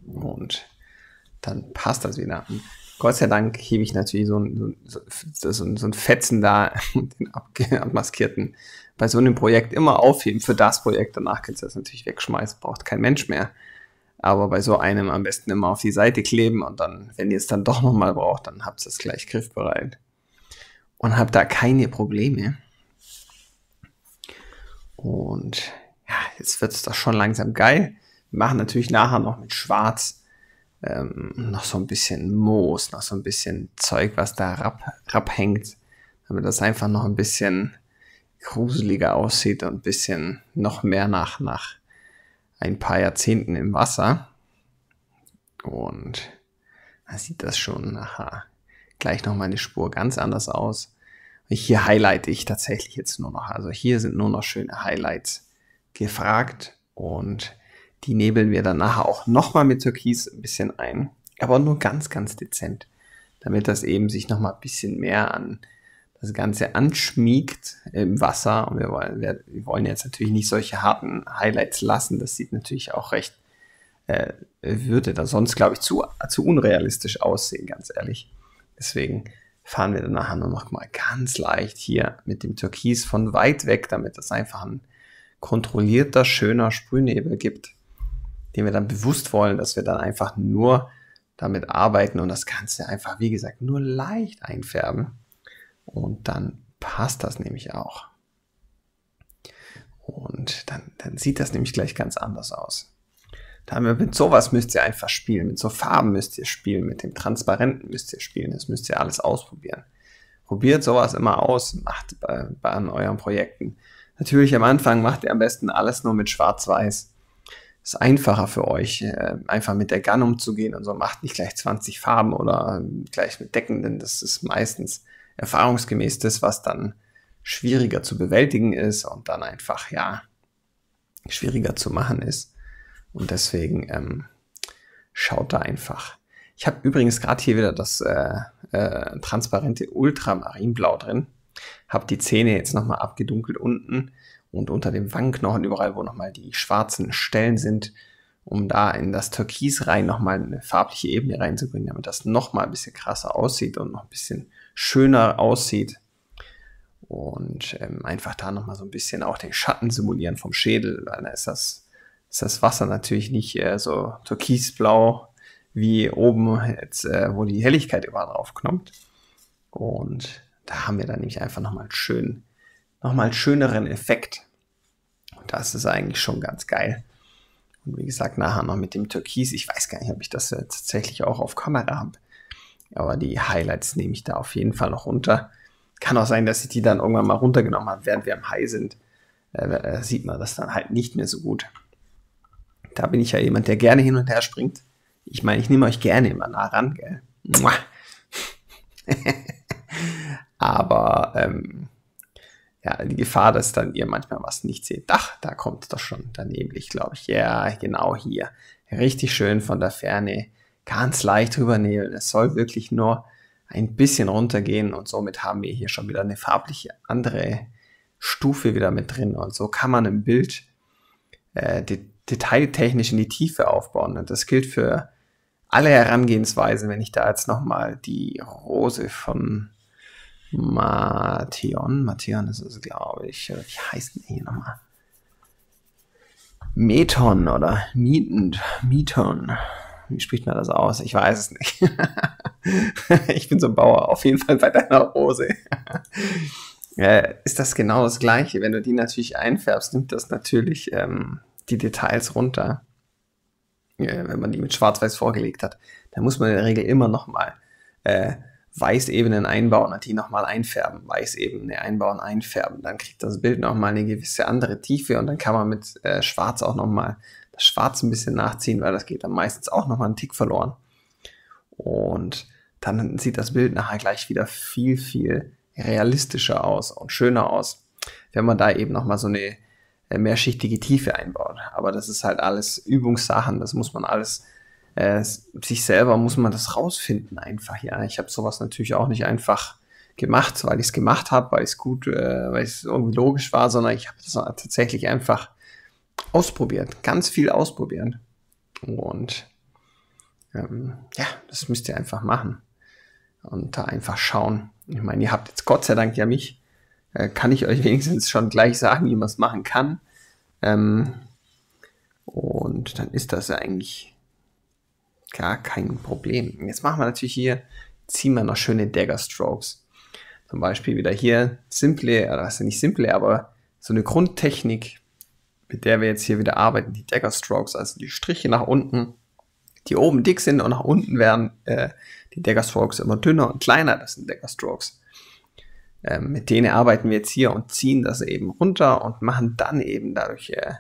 Und dann passt das wieder. Gott sei Dank hebe ich natürlich so ein, so, so, so ein Fetzen da, den abmaskierten, bei so einem Projekt immer aufheben für das Projekt. Danach kannst du das natürlich wegschmeißen, braucht kein Mensch mehr. Aber bei so einem am besten immer auf die Seite kleben und dann, wenn ihr es dann doch nochmal braucht, dann habt ihr es gleich griffbereit. Und habt da keine Probleme. Und ja, jetzt wird es doch schon langsam geil. Wir machen natürlich nachher noch mit Schwarz ähm, noch so ein bisschen Moos, noch so ein bisschen Zeug, was da rab, rabhängt, damit das einfach noch ein bisschen gruseliger aussieht und ein bisschen noch mehr nach, nach ein paar Jahrzehnten im Wasser. Und da sieht das schon nachher gleich noch meine Spur ganz anders aus. Hier highlighte ich tatsächlich jetzt nur noch. Also hier sind nur noch schöne Highlights gefragt und die nebeln wir dann nachher auch nochmal mit Türkis ein bisschen ein. Aber nur ganz, ganz dezent. Damit das eben sich nochmal ein bisschen mehr an das Ganze anschmiegt im Wasser. Und wir wollen, wir, wir, wollen jetzt natürlich nicht solche harten Highlights lassen. Das sieht natürlich auch recht, äh, würde da sonst, glaube ich, zu, zu unrealistisch aussehen, ganz ehrlich. Deswegen fahren wir dann nachher nur noch mal ganz leicht hier mit dem Türkis von weit weg, damit es einfach ein kontrollierter, schöner Sprühnebel gibt, den wir dann bewusst wollen, dass wir dann einfach nur damit arbeiten und das Ganze einfach, wie gesagt, nur leicht einfärben. Und dann passt das nämlich auch. Und dann, dann sieht das nämlich gleich ganz anders aus. Da haben wir mit sowas müsst ihr einfach spielen, mit so Farben müsst ihr spielen, mit dem Transparenten müsst ihr spielen, das müsst ihr alles ausprobieren. Probiert sowas immer aus, macht bei, bei euren Projekten. Natürlich am Anfang macht ihr am besten alles nur mit Schwarz-Weiß. Ist einfacher für euch, äh, einfach mit der Gun umzugehen und so. Macht nicht gleich 20 Farben oder gleich mit Decken, denn das ist meistens erfahrungsgemäß das, was dann schwieriger zu bewältigen ist und dann einfach, ja, schwieriger zu machen ist. Und deswegen ähm, schaut da einfach. Ich habe übrigens gerade hier wieder das äh, äh, transparente Ultramarinblau drin. Habe die Zähne jetzt nochmal abgedunkelt unten und unter dem Wangenknochen überall, wo nochmal die schwarzen Stellen sind, um da in das Türkis rein nochmal eine farbliche Ebene reinzubringen, damit das nochmal ein bisschen krasser aussieht und noch ein bisschen schöner aussieht. Und ähm, einfach da nochmal so ein bisschen auch den Schatten simulieren vom Schädel, weil da ist das, ist das Wasser natürlich nicht äh, so türkisblau wie oben jetzt, äh, wo die Helligkeit überall drauf kommt. Und da haben wir dann nämlich einfach nochmal einen schönen, nochmal schöneren Effekt. Und das ist eigentlich schon ganz geil. Und wie gesagt, nachher noch mit dem Türkis. Ich weiß gar nicht, ob ich das tatsächlich auch auf Kamera habe. Aber die Highlights nehme ich da auf jeden Fall noch runter. Kann auch sein, dass ich die dann irgendwann mal runtergenommen habe, während wir am High sind. Äh, äh, sieht man das dann halt nicht mehr so gut. Da bin ich ja jemand, der gerne hin und her springt. Ich meine, ich nehme euch gerne immer nah ran, gell? Aber ähm, ja, die Gefahr, dass dann ihr manchmal was nicht seht. Ach, da kommt das schon daneben, ich glaube ich. Ja, genau hier. Richtig schön von der Ferne ganz leicht drüber nähen. Es soll wirklich nur ein bisschen runtergehen und somit haben wir hier schon wieder eine farbliche andere Stufe wieder mit drin. Und so kann man im Bild äh, de detailtechnisch in die Tiefe aufbauen. Und das gilt für alle Herangehensweisen. Wenn ich da jetzt nochmal die Rose von Mattheon, Mattheon ist es, glaube ich, wie heißt denn hier nochmal? Meton oder Mieten, Mieton. Wie spricht man das aus? Ich weiß es nicht. ich bin so ein Bauer, auf jeden Fall bei deiner Rose. äh, ist das genau das Gleiche. Wenn du die natürlich einfärbst, nimmt das natürlich ähm, die Details runter. Äh, wenn man die mit Schwarz-Weiß vorgelegt hat, dann muss man in der Regel immer nochmal äh, Weißebenen einbauen und die nochmal einfärben. Weißebene einbauen, einfärben. Dann kriegt das Bild nochmal eine gewisse andere Tiefe und dann kann man mit äh, Schwarz auch nochmal das Schwarz ein bisschen nachziehen, weil das geht dann meistens auch nochmal einen Tick verloren. Und dann sieht das Bild nachher gleich wieder viel, viel realistischer aus und schöner aus, wenn man da eben nochmal so eine äh, mehrschichtige Tiefe einbaut. Aber das ist halt alles Übungssachen, das muss man alles, äh, sich selber muss man das rausfinden einfach. Ja, ich habe sowas natürlich auch nicht einfach gemacht, weil ich es gemacht habe, weil es gut, äh, weil es irgendwie logisch war, sondern ich habe das tatsächlich einfach ausprobiert, ganz viel ausprobieren. Und ähm, ja, das müsst ihr einfach machen und da einfach schauen. Ich meine, ihr habt jetzt Gott sei Dank ja mich, äh, kann ich euch wenigstens schon gleich sagen, wie man es machen kann. Ähm, und dann ist das ja eigentlich gar kein Problem. Jetzt machen wir natürlich hier, ziehen wir noch schöne Dagger Strokes. Zum Beispiel wieder hier simple, also nicht simple, aber so eine Grundtechnik, mit der wir jetzt hier wieder arbeiten, die Dagger Strokes, also die Striche nach unten, die oben dick sind und nach unten werden äh, die Dagger Strokes immer dünner und kleiner, das sind Dagger Strokes. Ähm, mit denen arbeiten wir jetzt hier und ziehen das eben runter und machen dann eben dadurch, äh,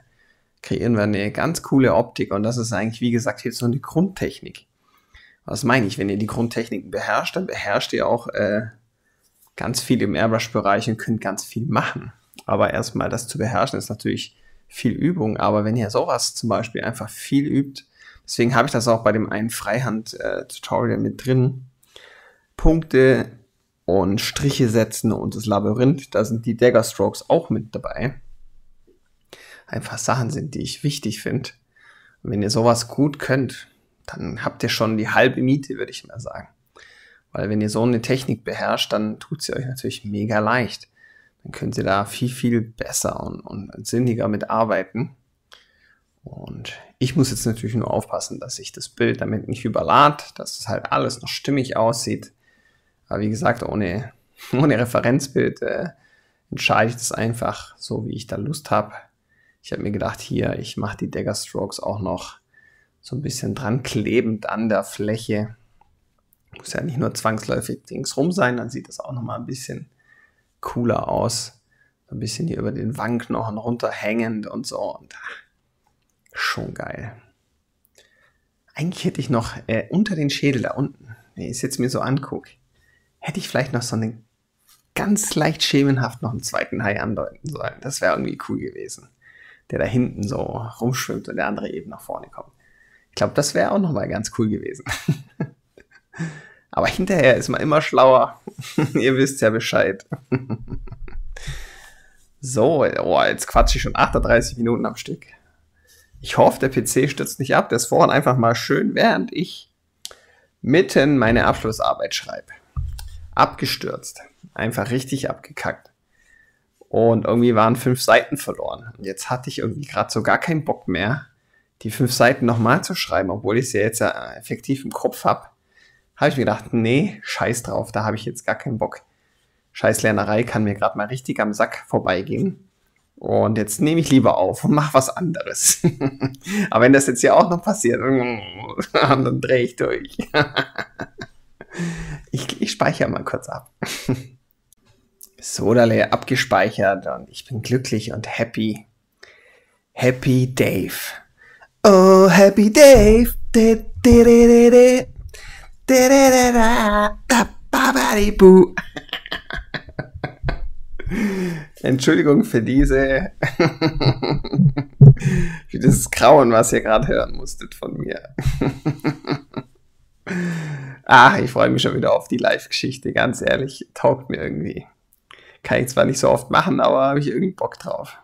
kreieren wir eine ganz coole Optik und das ist eigentlich, wie gesagt, jetzt so eine Grundtechnik. Was meine ich? Wenn ihr die Grundtechniken beherrscht, dann beherrscht ihr auch äh, ganz viel im Airbrush-Bereich und könnt ganz viel machen. Aber erstmal das zu beherrschen ist natürlich viel Übung. Aber wenn ihr sowas zum Beispiel einfach viel übt, deswegen habe ich das auch bei dem einen Freihand-Tutorial mit drin, Punkte und Striche setzen und das Labyrinth, da sind die Dagger Strokes auch mit dabei. Einfach Sachen sind, die ich wichtig finde. Wenn ihr sowas gut könnt, dann habt ihr schon die halbe Miete, würde ich mal sagen. Weil wenn ihr so eine Technik beherrscht, dann tut sie euch natürlich mega leicht. Dann könnt ihr da viel, viel besser und, und sinniger mit arbeiten. Und ich muss jetzt natürlich nur aufpassen, dass ich das Bild damit nicht überlad, dass es halt alles noch stimmig aussieht. Aber wie gesagt, ohne, ohne Referenzbild äh, entscheide ich das einfach so, wie ich da Lust habe. Ich habe mir gedacht, hier, ich mache die Dagger Strokes auch noch so ein bisschen dran klebend an der Fläche. Muss ja nicht nur zwangsläufig ringsrum sein, dann sieht das auch noch mal ein bisschen cooler aus. Ein bisschen hier über den Wangenknochen runterhängend und so. Und schon geil. Eigentlich hätte ich noch äh, unter den Schädel da unten, wenn ich es jetzt mir so angucke, hätte ich vielleicht noch so einen ganz leicht schemenhaft noch einen zweiten Hai andeuten sollen. Das wäre irgendwie cool gewesen. Der da hinten so rumschwimmt und der andere eben nach vorne kommt. Ich glaube, das wäre auch nochmal ganz cool gewesen. Aber hinterher ist man immer schlauer. Ihr wisst ja Bescheid. so, oh, jetzt quatsche ich schon 38 Minuten am Stück. Ich hoffe, der PC stürzt nicht ab. Der ist vorhin einfach mal schön, während ich mitten meine Abschlussarbeit schreibe abgestürzt. Einfach richtig abgekackt. Und irgendwie waren fünf Seiten verloren. Und jetzt hatte ich irgendwie gerade so gar keinen Bock mehr, die fünf Seiten nochmal zu schreiben, obwohl ich sie jetzt ja effektiv im Kopf habe. Habe ich mir gedacht, nee, scheiß drauf, da habe ich jetzt gar keinen Bock. Scheiß Lernerei kann mir gerade mal richtig am Sack vorbeigehen. Und jetzt nehme ich lieber auf und mache was anderes. Aber wenn das jetzt ja auch noch passiert, dann drehe ich durch. Ich, ich speichere mal kurz ab. Sodale abgespeichert und ich bin glücklich und happy. Happy Dave. Oh, Happy Dave. Entschuldigung für diese, für dieses Grauen, was ihr gerade hören musstet von mir. Ah, ich freue mich schon wieder auf die Live-Geschichte, ganz ehrlich. Taugt mir irgendwie. Kann ich zwar nicht so oft machen, aber habe ich irgendwie Bock drauf.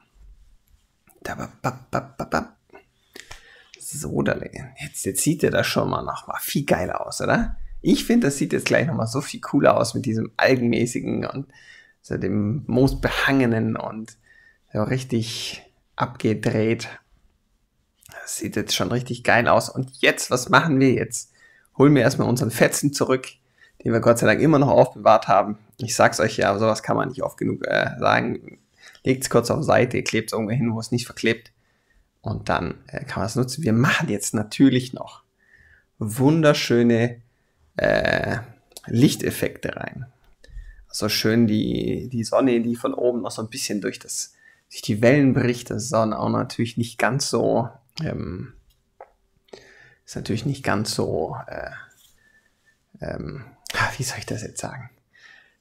So, jetzt, jetzt sieht er das schon mal noch mal viel geiler aus, oder? Ich finde, das sieht jetzt gleich noch mal so viel cooler aus mit diesem algenmäßigen und so dem moosbehangenen und so richtig abgedreht. das sieht jetzt schon richtig geil aus. Und jetzt, was machen wir jetzt? Holen wir erstmal unseren Fetzen zurück, den wir Gott sei Dank immer noch aufbewahrt haben. Ich sag's euch ja, sowas kann man nicht oft genug äh, sagen. Legt es kurz auf Seite, klebt es irgendwo hin, wo es nicht verklebt. Und dann äh, kann man es nutzen. Wir machen jetzt natürlich noch wunderschöne äh, Lichteffekte rein. Also schön die, die Sonne, die von oben noch so ein bisschen durch das, durch die Wellen bricht. Das ist auch natürlich nicht ganz so, ähm, ist natürlich nicht ganz so, äh, ähm, wie soll ich das jetzt sagen?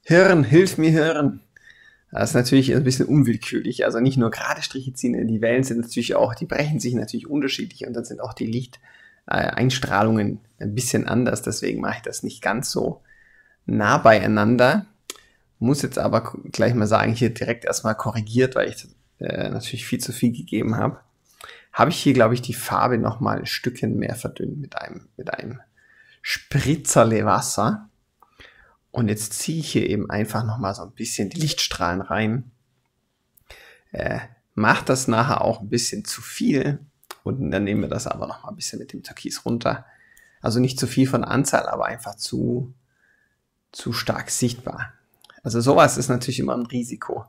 Hirn, hilf mir Hirn. Das ist natürlich ein bisschen unwillkürlich. Also nicht nur gerade Striche ziehen, die Wellen sind natürlich auch, die brechen sich natürlich unterschiedlich und dann sind auch die Lichteinstrahlungen ein bisschen anders. Deswegen mache ich das nicht ganz so nah beieinander. Muss jetzt aber gleich mal sagen, hier direkt erstmal korrigiert, weil ich äh, natürlich viel zu viel gegeben habe. Habe ich hier, glaube ich, die Farbe nochmal ein Stückchen mehr verdünnt mit einem, mit einem Spritzerle Wasser. Und jetzt ziehe ich hier eben einfach nochmal so ein bisschen die Lichtstrahlen rein. Äh, macht das nachher auch ein bisschen zu viel. Und dann nehmen wir das aber nochmal ein bisschen mit dem Türkis runter. Also nicht zu viel von Anzahl, aber einfach zu, zu stark sichtbar. Also sowas ist natürlich immer ein Risiko,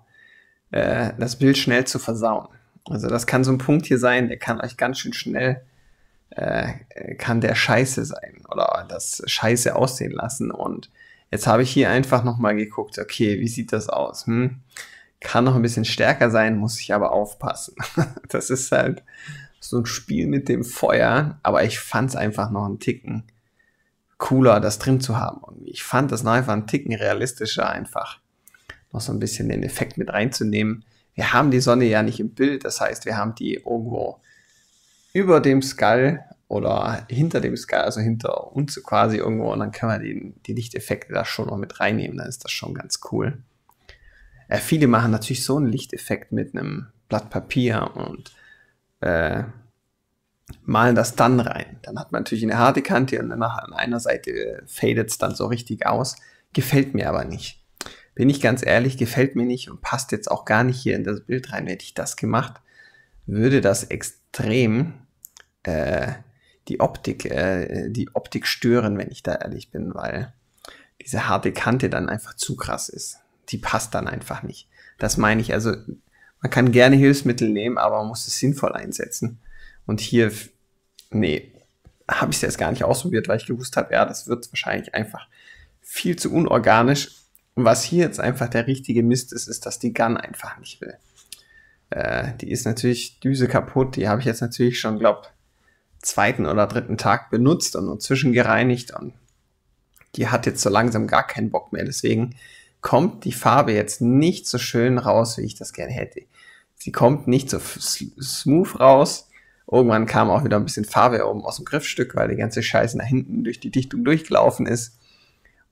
äh, das Bild schnell zu versauen. Also das kann so ein Punkt hier sein, der kann euch ganz schön schnell, äh, kann der scheiße sein oder das scheiße aussehen lassen. Und Jetzt habe ich hier einfach nochmal geguckt, okay, wie sieht das aus? Hm? Kann noch ein bisschen stärker sein, muss ich aber aufpassen. das ist halt so ein Spiel mit dem Feuer, aber ich fand es einfach noch einen Ticken cooler, das drin zu haben. Und ich fand das noch einfach einen Ticken realistischer, einfach noch so ein bisschen den Effekt mit reinzunehmen. Wir haben die Sonne ja nicht im Bild, das heißt, wir haben die irgendwo über dem Skull oder hinter dem Sky, also hinter uns quasi irgendwo und dann kann man die, die Lichteffekte da schon noch mit reinnehmen, dann ist das schon ganz cool. Äh, viele machen natürlich so einen Lichteffekt mit einem Blatt Papier und äh, malen das dann rein. Dann hat man natürlich eine harte Kante und danach an einer Seite fadet es dann so richtig aus. Gefällt mir aber nicht. Bin ich ganz ehrlich, gefällt mir nicht und passt jetzt auch gar nicht hier in das Bild rein. Hätte ich das gemacht, würde das extrem äh, die Optik, äh, die Optik stören, wenn ich da ehrlich bin, weil diese harte Kante dann einfach zu krass ist. Die passt dann einfach nicht. Das meine ich, also man kann gerne Hilfsmittel nehmen, aber man muss es sinnvoll einsetzen. Und hier, nee, habe ich es jetzt gar nicht ausprobiert, weil ich gewusst habe, ja, das wird wahrscheinlich einfach viel zu unorganisch. Und was hier jetzt einfach der richtige Mist ist, ist, dass die Gun einfach nicht will. Äh, die ist natürlich Düse kaputt. Die habe ich jetzt natürlich schon, glaube zweiten oder dritten Tag benutzt und nur zwischengereinigt und die hat jetzt so langsam gar keinen Bock mehr. Deswegen kommt die Farbe jetzt nicht so schön raus, wie ich das gerne hätte. Sie kommt nicht so smooth raus. Irgendwann kam auch wieder ein bisschen Farbe oben aus dem Griffstück, weil die ganze Scheiße nach hinten durch die Dichtung durchgelaufen ist.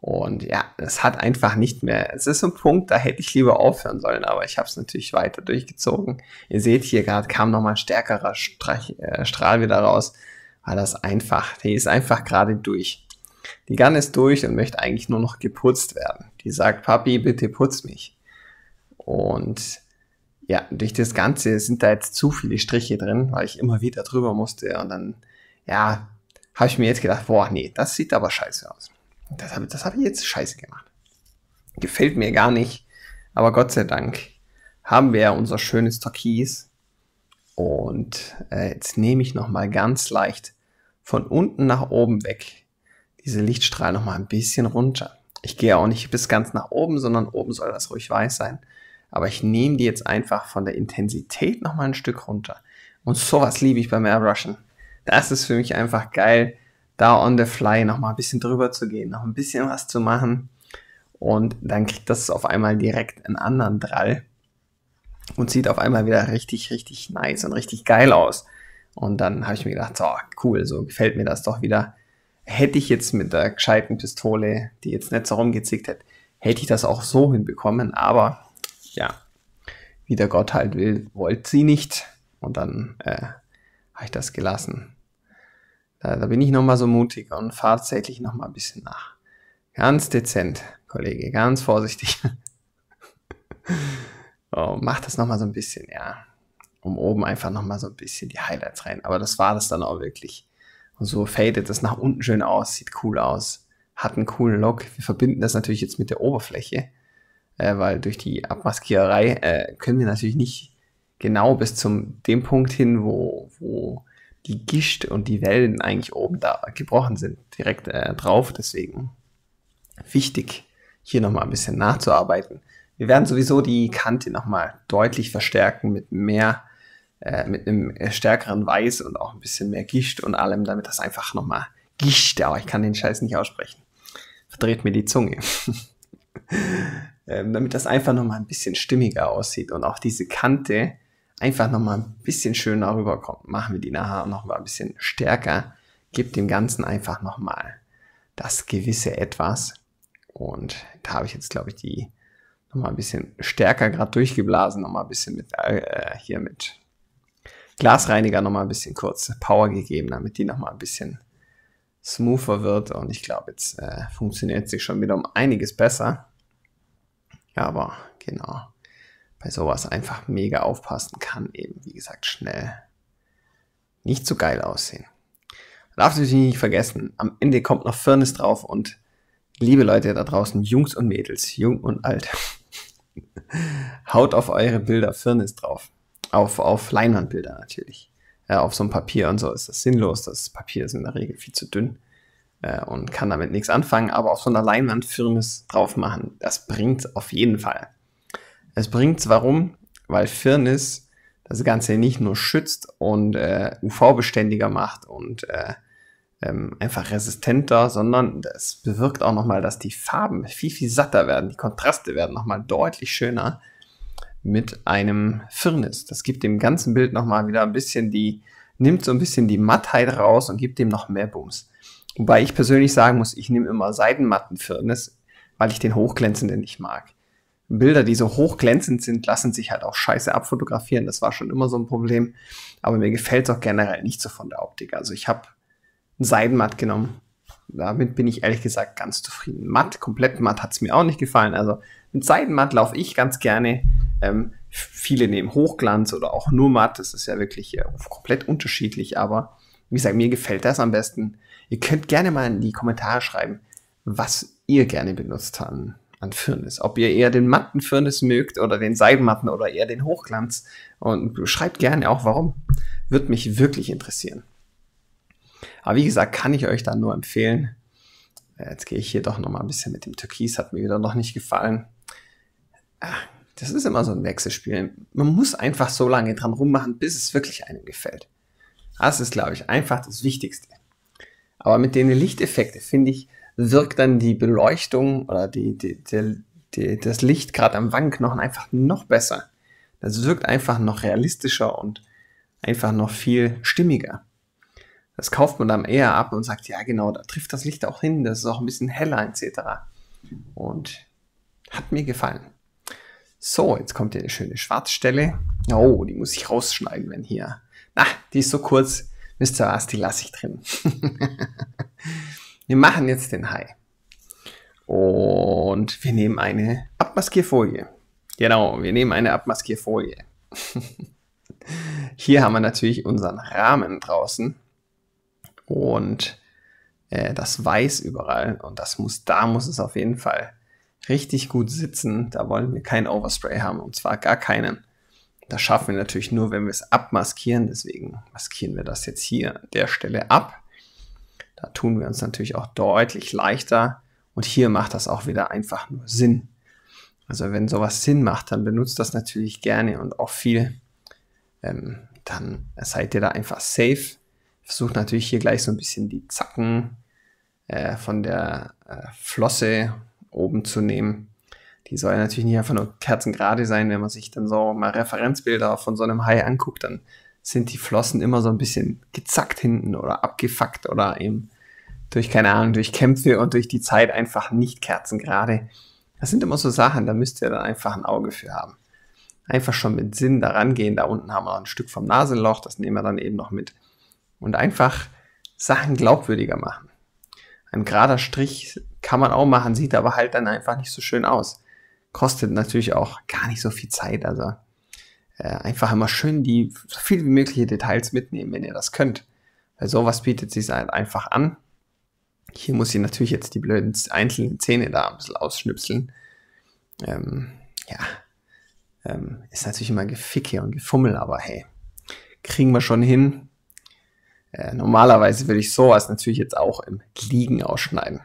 Und ja, es hat einfach nicht mehr. Es ist ein Punkt, da hätte ich lieber aufhören sollen, aber ich habe es natürlich weiter durchgezogen. Ihr seht hier gerade kam nochmal ein stärkerer Streich, äh, Strahl wieder raus, weil das einfach, die ist einfach gerade durch. Die Gun ist durch und möchte eigentlich nur noch geputzt werden. Die sagt, Papi, bitte putz mich. Und ja, durch das Ganze sind da jetzt zu viele Striche drin, weil ich immer wieder drüber musste. Und dann, ja, habe ich mir jetzt gedacht, boah, nee, das sieht aber scheiße aus. Das habe hab ich jetzt scheiße gemacht. Gefällt mir gar nicht. Aber Gott sei Dank haben wir ja unser schönes Türkis. Und äh, jetzt nehme ich nochmal ganz leicht von unten nach oben weg diese Lichtstrahl nochmal ein bisschen runter. Ich gehe auch nicht bis ganz nach oben, sondern oben soll das ruhig weiß sein. Aber ich nehme die jetzt einfach von der Intensität nochmal ein Stück runter. Und sowas liebe ich beim Airbrushen. Das ist für mich einfach geil, da on the fly noch mal ein bisschen drüber zu gehen, noch ein bisschen was zu machen. Und dann kriegt das auf einmal direkt einen anderen Drall und sieht auf einmal wieder richtig, richtig nice und richtig geil aus. Und dann habe ich mir gedacht, so cool, so gefällt mir das doch wieder. Hätte ich jetzt mit der gescheiten Pistole, die jetzt nicht so rumgezickt hätte, hätte ich das auch so hinbekommen. Aber ja, wie der Gott halt will, wollte sie nicht. Und dann äh, habe ich das gelassen. Da, da bin ich nochmal so mutig und fahre tatsächlich nochmal ein bisschen nach. Ganz dezent, Kollege, ganz vorsichtig. oh, mach das nochmal so ein bisschen, ja. um oben einfach nochmal so ein bisschen die Highlights rein. Aber das war das dann auch wirklich. Und so fadet es nach unten schön aus, sieht cool aus, hat einen coolen Look. Wir verbinden das natürlich jetzt mit der Oberfläche, äh, weil durch die Abmaskiererei äh, können wir natürlich nicht genau bis zum dem Punkt hin, wo, wo die Gischt und die Wellen eigentlich oben da gebrochen sind, direkt äh, drauf. Deswegen wichtig, hier nochmal ein bisschen nachzuarbeiten. Wir werden sowieso die Kante nochmal deutlich verstärken mit mehr, äh, mit einem stärkeren Weiß und auch ein bisschen mehr Gischt und allem, damit das einfach nochmal Gischt, aber ich kann den Scheiß nicht aussprechen. Verdreht mir die Zunge. ähm, damit das einfach nochmal ein bisschen stimmiger aussieht und auch diese Kante einfach nochmal ein bisschen schöner rüberkommt. Machen wir die nachher nochmal ein bisschen stärker. Gibt dem Ganzen einfach nochmal das gewisse Etwas. Und da habe ich jetzt, glaube ich, die nochmal ein bisschen stärker gerade durchgeblasen, nochmal ein bisschen mit, äh, hier mit Glasreiniger nochmal ein bisschen kurz Power gegeben, damit die nochmal ein bisschen smoother wird. Und ich glaube, jetzt äh, funktioniert sie schon wieder um einiges besser. Aber genau, bei sowas einfach mega aufpassen kann eben, wie gesagt, schnell nicht so geil aussehen. Darf natürlich nicht vergessen, am Ende kommt noch Furnace drauf und liebe Leute da draußen, Jungs und Mädels, jung und alt, haut auf eure Bilder Firnis drauf. Auf, auf Leinwandbilder natürlich. Äh, auf so einem Papier und so ist das sinnlos. Das Papier ist in der Regel viel zu dünn äh, und kann damit nichts anfangen. Aber auf so einer Leinwand Firnis drauf machen, das bringt auf jeden Fall. Es bringt's warum? Weil Firnis das Ganze nicht nur schützt und äh, UV-beständiger macht und äh, ähm, einfach resistenter, sondern es bewirkt auch nochmal, dass die Farben viel, viel satter werden. Die Kontraste werden nochmal deutlich schöner mit einem Firnis. Das gibt dem ganzen Bild nochmal wieder ein bisschen die, nimmt so ein bisschen die Mattheit raus und gibt dem noch mehr Bums. Wobei ich persönlich sagen muss, ich nehme immer seidenmatten Firnis, weil ich den hochglänzenden nicht mag. Bilder, die so hochglänzend sind, lassen sich halt auch scheiße abfotografieren. Das war schon immer so ein Problem. Aber mir gefällt es auch generell nicht so von der Optik. Also ich habe ein Seidenmatt genommen. Damit bin ich ehrlich gesagt ganz zufrieden. Matt, komplett matt hat es mir auch nicht gefallen. Also mit Seidenmatt laufe ich ganz gerne. Ähm, viele nehmen Hochglanz oder auch nur matt. Das ist ja wirklich äh, komplett unterschiedlich. Aber wie gesagt, mir gefällt das am besten. Ihr könnt gerne mal in die Kommentare schreiben, was ihr gerne benutzt an, an Firnis. Ob ihr eher den matten Firnis mögt oder den Seidenmatten oder eher den Hochglanz. Und schreibt gerne auch warum. Würde mich wirklich interessieren. Aber wie gesagt, kann ich euch dann nur empfehlen. Äh, jetzt gehe ich hier doch nochmal ein bisschen mit dem Türkis, hat mir wieder noch nicht gefallen. Ah, das ist immer so ein Wechselspiel. Man muss einfach so lange dran rummachen, bis es wirklich einem gefällt. Das ist, glaube ich, einfach das Wichtigste. Aber mit den Lichteffekten, finde ich, wirkt dann die Beleuchtung oder die, die, die, die das Licht gerade am Wangenknochen einfach noch besser. Das wirkt einfach noch realistischer und einfach noch viel stimmiger. Das kauft man dann eher ab und sagt, ja genau, da trifft das Licht auch hin, das ist auch ein bisschen heller etc. Und hat mir gefallen. So, jetzt kommt hier eine schöne Schwarzstelle. Oh, die muss ich rausschneiden, wenn hier. Na, die ist so kurz. Wisst ihr was, die lasse ich drin. wir machen jetzt den Hai. Und wir nehmen eine Abmaskierfolie. Genau, wir nehmen eine Abmaskierfolie. Hier haben wir natürlich unseren Rahmen draußen und äh, das Weiß überall. Und das muss, da muss es auf jeden Fall richtig gut sitzen. Da wollen wir keinen Overspray haben und zwar gar keinen. Das schaffen wir natürlich nur, wenn wir es abmaskieren. Deswegen maskieren wir das jetzt hier an der Stelle ab. Tun wir uns natürlich auch deutlich leichter. Und hier macht das auch wieder einfach nur Sinn. Also wenn sowas Sinn macht, dann benutzt das natürlich gerne und auch viel. Ähm, dann seid ihr da einfach safe versuche natürlich hier gleich so ein bisschen die Zacken äh, von der äh, Flosse oben zu nehmen. Die soll natürlich nicht einfach nur kerzengerade sein. Wenn man sich dann so mal Referenzbilder von so einem Hai anguckt, dann sind die Flossen immer so ein bisschen gezackt hinten oder abgefuckt oder eben durch, keine Ahnung, durch Kämpfe und durch die Zeit einfach nicht kerzengerade. Das sind immer so Sachen, da müsst ihr dann einfach ein Auge für haben. Einfach schon mit Sinn daran gehen. Da unten haben wir ein Stück vom Nasenloch, das nehmen wir dann eben noch mit und einfach Sachen glaubwürdiger machen. Ein gerader Strich kann man auch machen, sieht aber halt dann einfach nicht so schön aus. Kostet natürlich auch gar nicht so viel Zeit. Also äh, einfach immer schön die so viel wie mögliche Details mitnehmen, wenn ihr das könnt. Weil sowas bietet sich halt einfach an. Hier muss ich natürlich jetzt die blöden einzelnen Zähne da ein bisschen ausschnipseln. Ähm, ja, ähm, ist natürlich immer Geficke und Gefummel, aber hey, kriegen wir schon hin. Äh, normalerweise würde ich sowas natürlich jetzt auch im Liegen ausschneiden.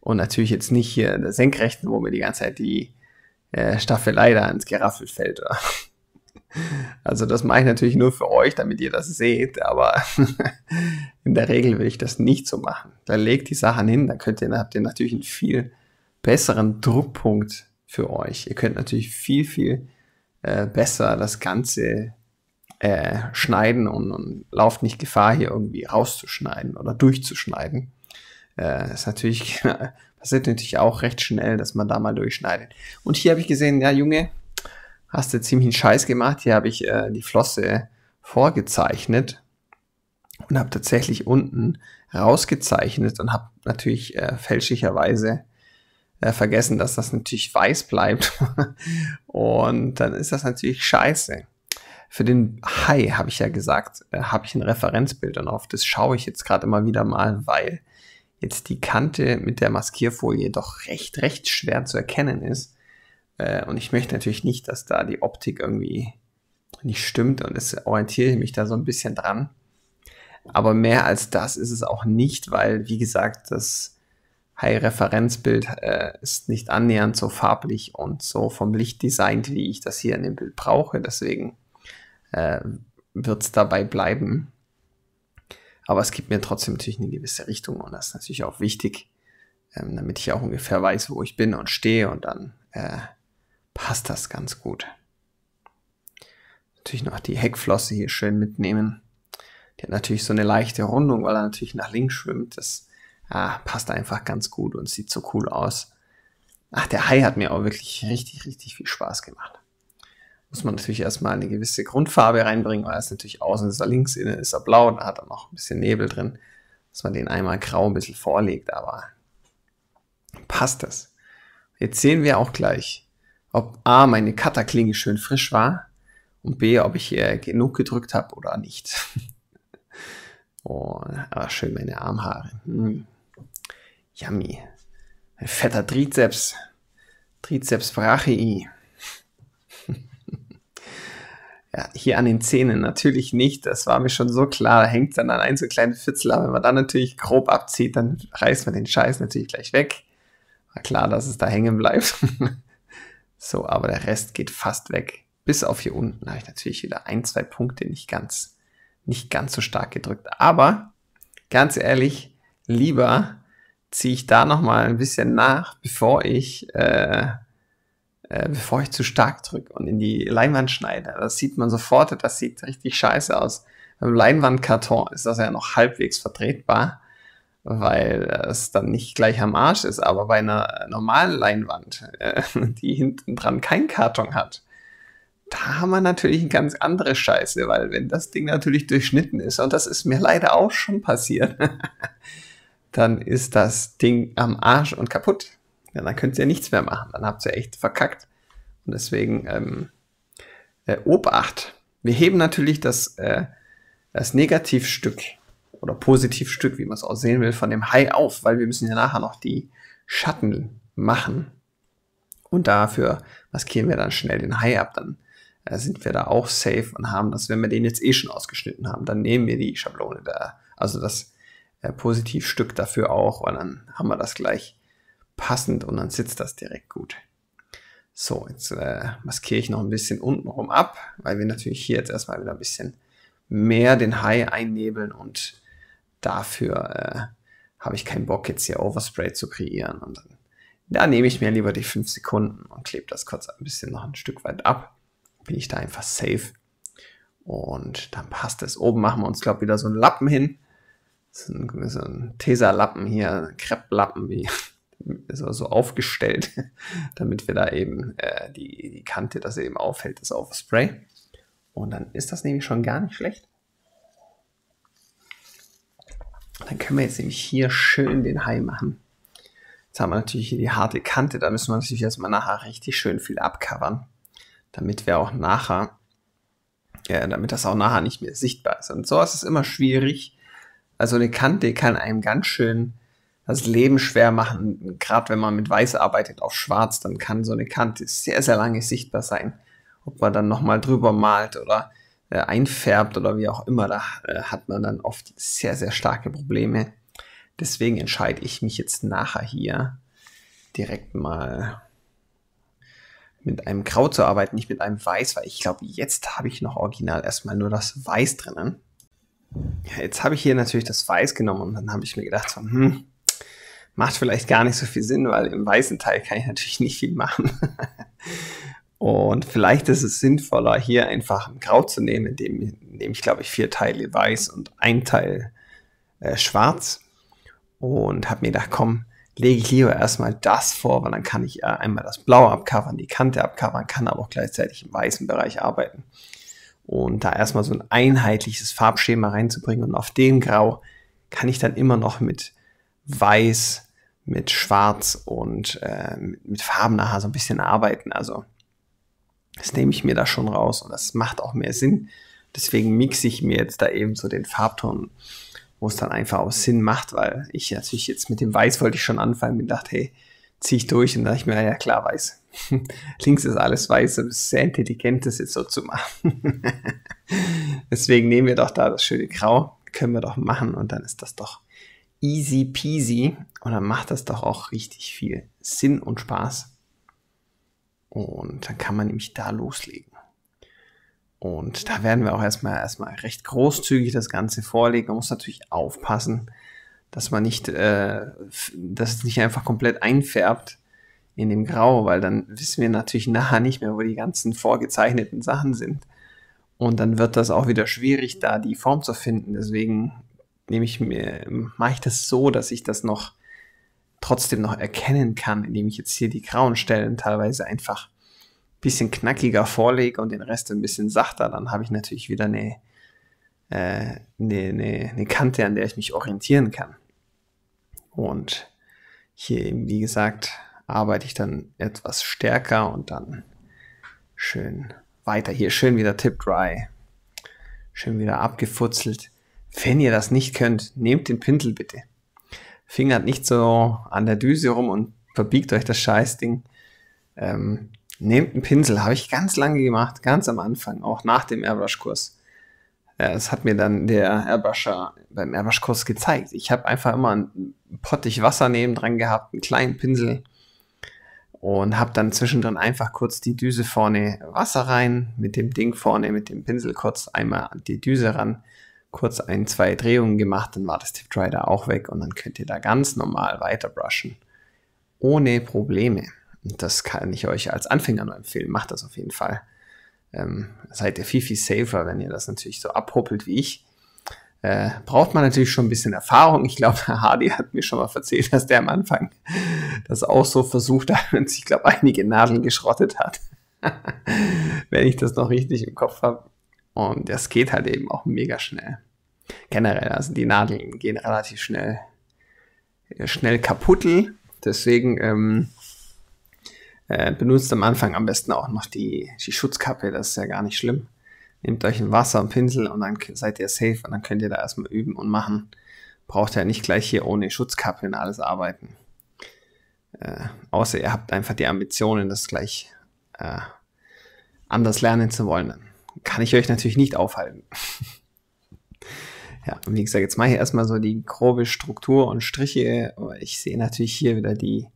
Und natürlich jetzt nicht hier in der Senkrechten, wo mir die ganze Zeit die äh, Staffelei da ins Geraffel fällt. Also das mache ich natürlich nur für euch, damit ihr das seht, aber in der Regel will ich das nicht so machen. Da legt die Sachen hin, dann könnt ihr, habt ihr natürlich einen viel besseren Druckpunkt für euch. Ihr könnt natürlich viel, viel äh, besser das Ganze äh, schneiden und, und lauft nicht Gefahr, hier irgendwie rauszuschneiden oder durchzuschneiden. Äh, ist natürlich, passiert natürlich auch recht schnell, dass man da mal durchschneidet. Und hier habe ich gesehen, ja Junge, hast du ziemlich einen Scheiß gemacht. Hier habe ich äh, die Flosse vorgezeichnet und habe tatsächlich unten rausgezeichnet und habe natürlich äh, fälschlicherweise äh, vergessen, dass das natürlich weiß bleibt. und dann ist das natürlich scheiße. Für den Hai habe ich ja gesagt, äh, habe ich ein Referenzbild und auf das schaue ich jetzt gerade immer wieder mal, weil jetzt die Kante mit der Maskierfolie doch recht, recht schwer zu erkennen ist. Äh, und ich möchte natürlich nicht, dass da die Optik irgendwie nicht stimmt und es orientiere ich mich da so ein bisschen dran. Aber mehr als das ist es auch nicht, weil, wie gesagt, das High-Referenzbild äh, ist nicht annähernd so farblich und so vom Licht designt, wie ich das hier in dem Bild brauche. Deswegen äh, wird es dabei bleiben. Aber es gibt mir trotzdem natürlich eine gewisse Richtung und das ist natürlich auch wichtig, ähm, damit ich auch ungefähr weiß, wo ich bin und stehe und dann äh, passt das ganz gut. Natürlich noch die Heckflosse hier schön mitnehmen. Die hat natürlich so eine leichte Rundung, weil er natürlich nach links schwimmt. Das ah, passt einfach ganz gut und sieht so cool aus. Ach, der Hai hat mir auch wirklich richtig, richtig viel Spaß gemacht. Muss man natürlich erstmal eine gewisse Grundfarbe reinbringen, weil es natürlich außen ist er links, innen ist er blau, da hat er noch ein bisschen Nebel drin, dass man den einmal grau ein bisschen vorlegt, aber passt das. Jetzt sehen wir auch gleich, ob A, meine Cutterklinge schön frisch war und B, ob ich hier genug gedrückt habe oder nicht. oh, aber schön meine Armhaare. Hm. Yummy. Ein fetter Trizeps. Trizeps brachii. ja, hier an den Zähnen natürlich nicht. Das war mir schon so klar. Da hängt dann an ein so kleines Fitzel. Aber wenn man dann natürlich grob abzieht, dann reißt man den Scheiß natürlich gleich weg. War klar, dass es da hängen bleibt. So, aber der Rest geht fast weg. Bis auf hier unten habe ich natürlich wieder ein, zwei Punkte nicht ganz, nicht ganz so stark gedrückt. Aber ganz ehrlich, lieber ziehe ich da nochmal ein bisschen nach, bevor ich, äh, äh, bevor ich zu stark drücke und in die Leinwand schneide. Das sieht man sofort, das sieht richtig scheiße aus. Beim Leinwandkarton ist das ja noch halbwegs vertretbar weil es dann nicht gleich am Arsch ist, aber bei einer normalen Leinwand, äh, die hinten dran keinen Karton hat, da haben wir natürlich eine ganz andere Scheiße, weil wenn das Ding natürlich durchschnitten ist, und das ist mir leider auch schon passiert, dann ist das Ding am Arsch und kaputt. Ja, dann könnt ihr nichts mehr machen, dann habt ihr echt verkackt. Und deswegen ähm, äh, Obacht. Wir heben natürlich das, äh, das Negativstück oder Positivstück, wie man es auch sehen will, von dem Hai auf, weil wir müssen ja nachher noch die Schatten machen. Und dafür maskieren wir dann schnell den Hai ab, dann äh, sind wir da auch safe und haben das, wenn wir den jetzt eh schon ausgeschnitten haben, dann nehmen wir die Schablone da, also das äh, Positivstück dafür auch und dann haben wir das gleich passend und dann sitzt das direkt gut. So, jetzt äh, maskiere ich noch ein bisschen untenrum ab, weil wir natürlich hier jetzt erstmal wieder ein bisschen mehr den Hai einnebeln und dafür äh, habe ich keinen Bock, jetzt hier Overspray zu kreieren. Und dann da nehme ich mir lieber die 5 Sekunden und klebe das kurz ein bisschen noch ein Stück weit ab. Bin ich da einfach safe. Und dann passt es. Oben machen wir uns, glaube ich, wieder so einen Lappen hin. So ein, so ein Tesa-Lappen hier, Krepplappen, wie so, so aufgestellt, damit wir da eben äh, die, die Kante, das eben aufhält, das Overspray. Und dann ist das nämlich schon gar nicht schlecht. Dann können wir jetzt nämlich hier schön den Hai machen. Jetzt haben wir natürlich hier die harte Kante, da müssen wir natürlich erstmal nachher richtig schön viel abcovern, damit wir auch nachher ja, damit das auch nachher nicht mehr sichtbar ist. Und so ist es immer schwierig. Also eine Kante kann einem ganz schön das Leben schwer machen. Gerade wenn man mit Weiß arbeitet auf Schwarz, dann kann so eine Kante sehr, sehr lange sichtbar sein. Ob man dann nochmal drüber malt oder äh, einfärbt oder wie auch immer, da äh, hat man dann oft sehr, sehr starke Probleme. Deswegen entscheide ich mich jetzt nachher hier direkt mal mit einem Grau zu arbeiten, nicht mit einem Weiß, weil ich glaube, jetzt habe ich noch original erstmal nur das Weiß drinnen. Jetzt habe ich hier natürlich das Weiß genommen und dann habe ich mir gedacht, so, hm, macht vielleicht gar nicht so viel Sinn, weil im weißen Teil kann ich natürlich nicht viel machen. und vielleicht ist es sinnvoller, hier einfach ein Grau zu nehmen, indem, indem ich, glaube ich, vier Teile weiß und ein Teil äh, schwarz. Und habe mir gedacht, komm, lege ich lieber erstmal das vor, weil dann kann ich einmal das Blaue abcovern, die Kante abcovern, kann aber auch gleichzeitig im weißen Bereich arbeiten. Und da erstmal so ein einheitliches Farbschema reinzubringen und auf dem Grau kann ich dann immer noch mit Weiß, mit Schwarz und äh, mit Farben nachher so ein bisschen arbeiten. Also das nehme ich mir da schon raus und das macht auch mehr Sinn. Deswegen mixe ich mir jetzt da eben so den Farbton wo es dann einfach auch Sinn macht, weil ich natürlich jetzt mit dem Weiß wollte ich schon anfangen und dachte, hey, ziehe ich durch und dachte ich mir, ja klar, weiß. Links ist alles weiß, es ist sehr intelligent, das jetzt so zu machen. Deswegen nehmen wir doch da das schöne Grau, können wir doch machen und dann ist das doch easy peasy und dann macht das doch auch richtig viel Sinn und Spaß. Und dann kann man nämlich da loslegen. Und da werden wir auch erstmal, erstmal recht großzügig das Ganze vorlegen. Man muss natürlich aufpassen, dass man nicht, äh, dass es nicht einfach komplett einfärbt in dem Grau, weil dann wissen wir natürlich nachher nicht mehr, wo die ganzen vorgezeichneten Sachen sind. Und dann wird das auch wieder schwierig, da die Form zu finden. Deswegen nehme ich mir, mache ich das so, dass ich das noch trotzdem noch erkennen kann, indem ich jetzt hier die grauen Stellen teilweise einfach bisschen knackiger vorlege und den Rest ein bisschen sachter, dann habe ich natürlich wieder eine, äh, eine, eine, eine Kante, an der ich mich orientieren kann. Und hier eben, wie gesagt, arbeite ich dann etwas stärker und dann schön weiter. Hier schön wieder Tip Dry. Schön wieder abgefutzelt. Wenn ihr das nicht könnt, nehmt den Pinsel bitte. Fingert nicht so an der Düse rum und verbiegt euch das Scheißding. Ähm, Nehmt einen Pinsel, habe ich ganz lange gemacht, ganz am Anfang, auch nach dem Airbrush-Kurs. Es hat mir dann der Airbrusher beim Airbrush-Kurs gezeigt. Ich habe einfach immer ein Pottich Wasser neben dran gehabt, einen kleinen Pinsel und habe dann zwischendrin einfach kurz die Düse vorne Wasser rein, mit dem Ding vorne, mit dem Pinsel kurz einmal die Düse ran, kurz ein, zwei Drehungen gemacht, dann war das Tip Dry da auch weg und dann könnt ihr da ganz normal weiter brushen. Ohne Probleme. Und das kann ich euch als Anfänger nur empfehlen. Macht das auf jeden Fall. Ähm, seid ihr viel, viel safer, wenn ihr das natürlich so abhoppelt wie ich. Äh, braucht man natürlich schon ein bisschen Erfahrung. Ich glaube, Herr Hardy hat mir schon mal erzählt, dass der am Anfang das auch so versucht hat und sich, glaube einige Nadeln geschrottet hat. wenn ich das noch richtig im Kopf habe. Und das geht halt eben auch mega schnell. Generell, also die Nadeln gehen relativ schnell, schnell kaputt. Deswegen ähm, äh, benutzt am Anfang am besten auch noch die, die Schutzkappe, das ist ja gar nicht schlimm. Nehmt euch ein Wasser und Pinsel und dann seid ihr safe und dann könnt ihr da erstmal üben und machen. Braucht ja nicht gleich hier ohne Schutzkappe und alles arbeiten. Äh, außer ihr habt einfach die Ambitionen, das gleich äh, anders lernen zu wollen. Dann kann ich euch natürlich nicht aufhalten. ja, und wie gesagt, jetzt mache ich erstmal so die grobe Struktur und Striche. Ich sehe natürlich hier wieder die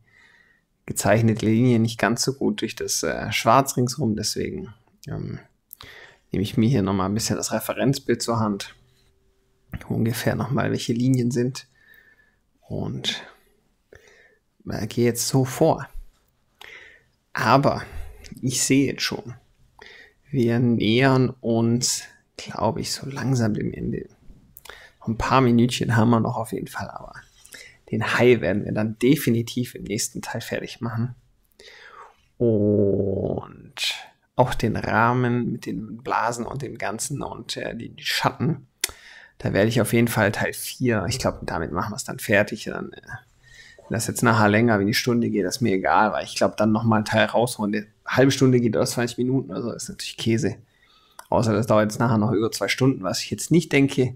gezeichnete Linie nicht ganz so gut durch das äh, Schwarz ringsrum. Deswegen ähm, nehme ich mir hier nochmal ein bisschen das Referenzbild zur Hand. Ungefähr nochmal, welche Linien sind. Und äh, gehe jetzt so vor. Aber ich sehe jetzt schon, wir nähern uns, glaube ich, so langsam dem Ende. Ein paar Minütchen haben wir noch auf jeden Fall, aber den Hai werden wir dann definitiv im nächsten Teil fertig machen. Und auch den Rahmen mit den Blasen und dem Ganzen und äh, die, die, Schatten. Da werde ich auf jeden Fall Teil 4, ich glaube, damit machen wir es dann fertig. Dann, äh, wenn das jetzt nachher länger wie eine Stunde geht, ist mir egal, weil ich glaube, dann nochmal einen Teil rausholen. Eine halbe Stunde geht aus 20 Minuten, also ist natürlich Käse. außer das dauert jetzt nachher noch über zwei Stunden, was ich jetzt nicht denke,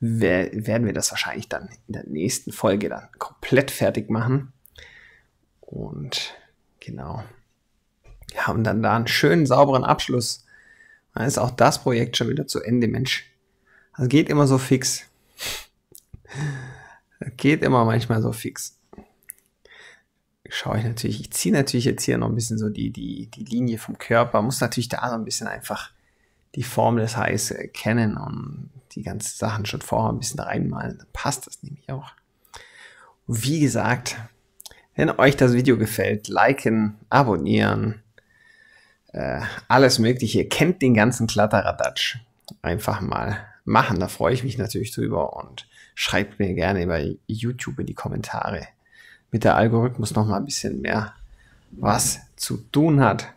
werden wir das wahrscheinlich dann in der nächsten Folge dann komplett fertig machen. Und genau. Wir haben dann da einen schönen, sauberen Abschluss. Dann ist auch das Projekt schon wieder zu Ende, Mensch. Das geht immer so fix. Das geht immer manchmal so fix. Schaue ich natürlich, ich ziehe natürlich jetzt hier noch ein bisschen so die, die, die Linie vom Körper, muss natürlich da so ein bisschen einfach die Form des Hais kennen und die ganzen Sachen schon vorher ein bisschen reinmalen. Dann passt das nämlich auch. Und wie gesagt, wenn euch das Video gefällt, liken, abonnieren, äh, alles Mögliche. Kennt den ganzen Kladderadatsch. Einfach mal machen. Da freue ich mich natürlich drüber und schreibt mir gerne bei YouTube in die Kommentare. Mit der Algorithmus noch mal ein bisschen mehr was zu tun hat.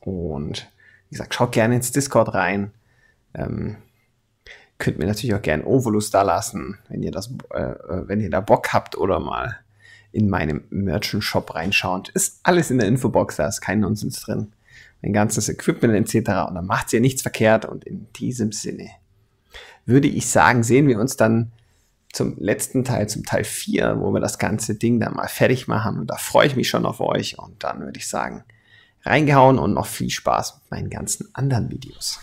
Und wie gesagt, schaut gerne ins Discord rein. Ähm, könnt mir natürlich auch gerne Ovolus da lassen, wenn ihr das, äh, äh, wenn ihr da Bock habt oder mal in meinem Merchant Shop reinschaut. Ist alles in der Infobox, da ist kein Nonsens drin. Mein ganzes Equipment etc. Und dann macht ihr nichts verkehrt. Und in diesem Sinne würde ich sagen, sehen wir uns dann zum letzten Teil, zum Teil 4, wo wir das ganze Ding dann mal fertig machen. Und da freue ich mich schon auf euch. Und dann würde ich sagen, reingehauen und noch viel Spaß mit meinen ganzen anderen Videos.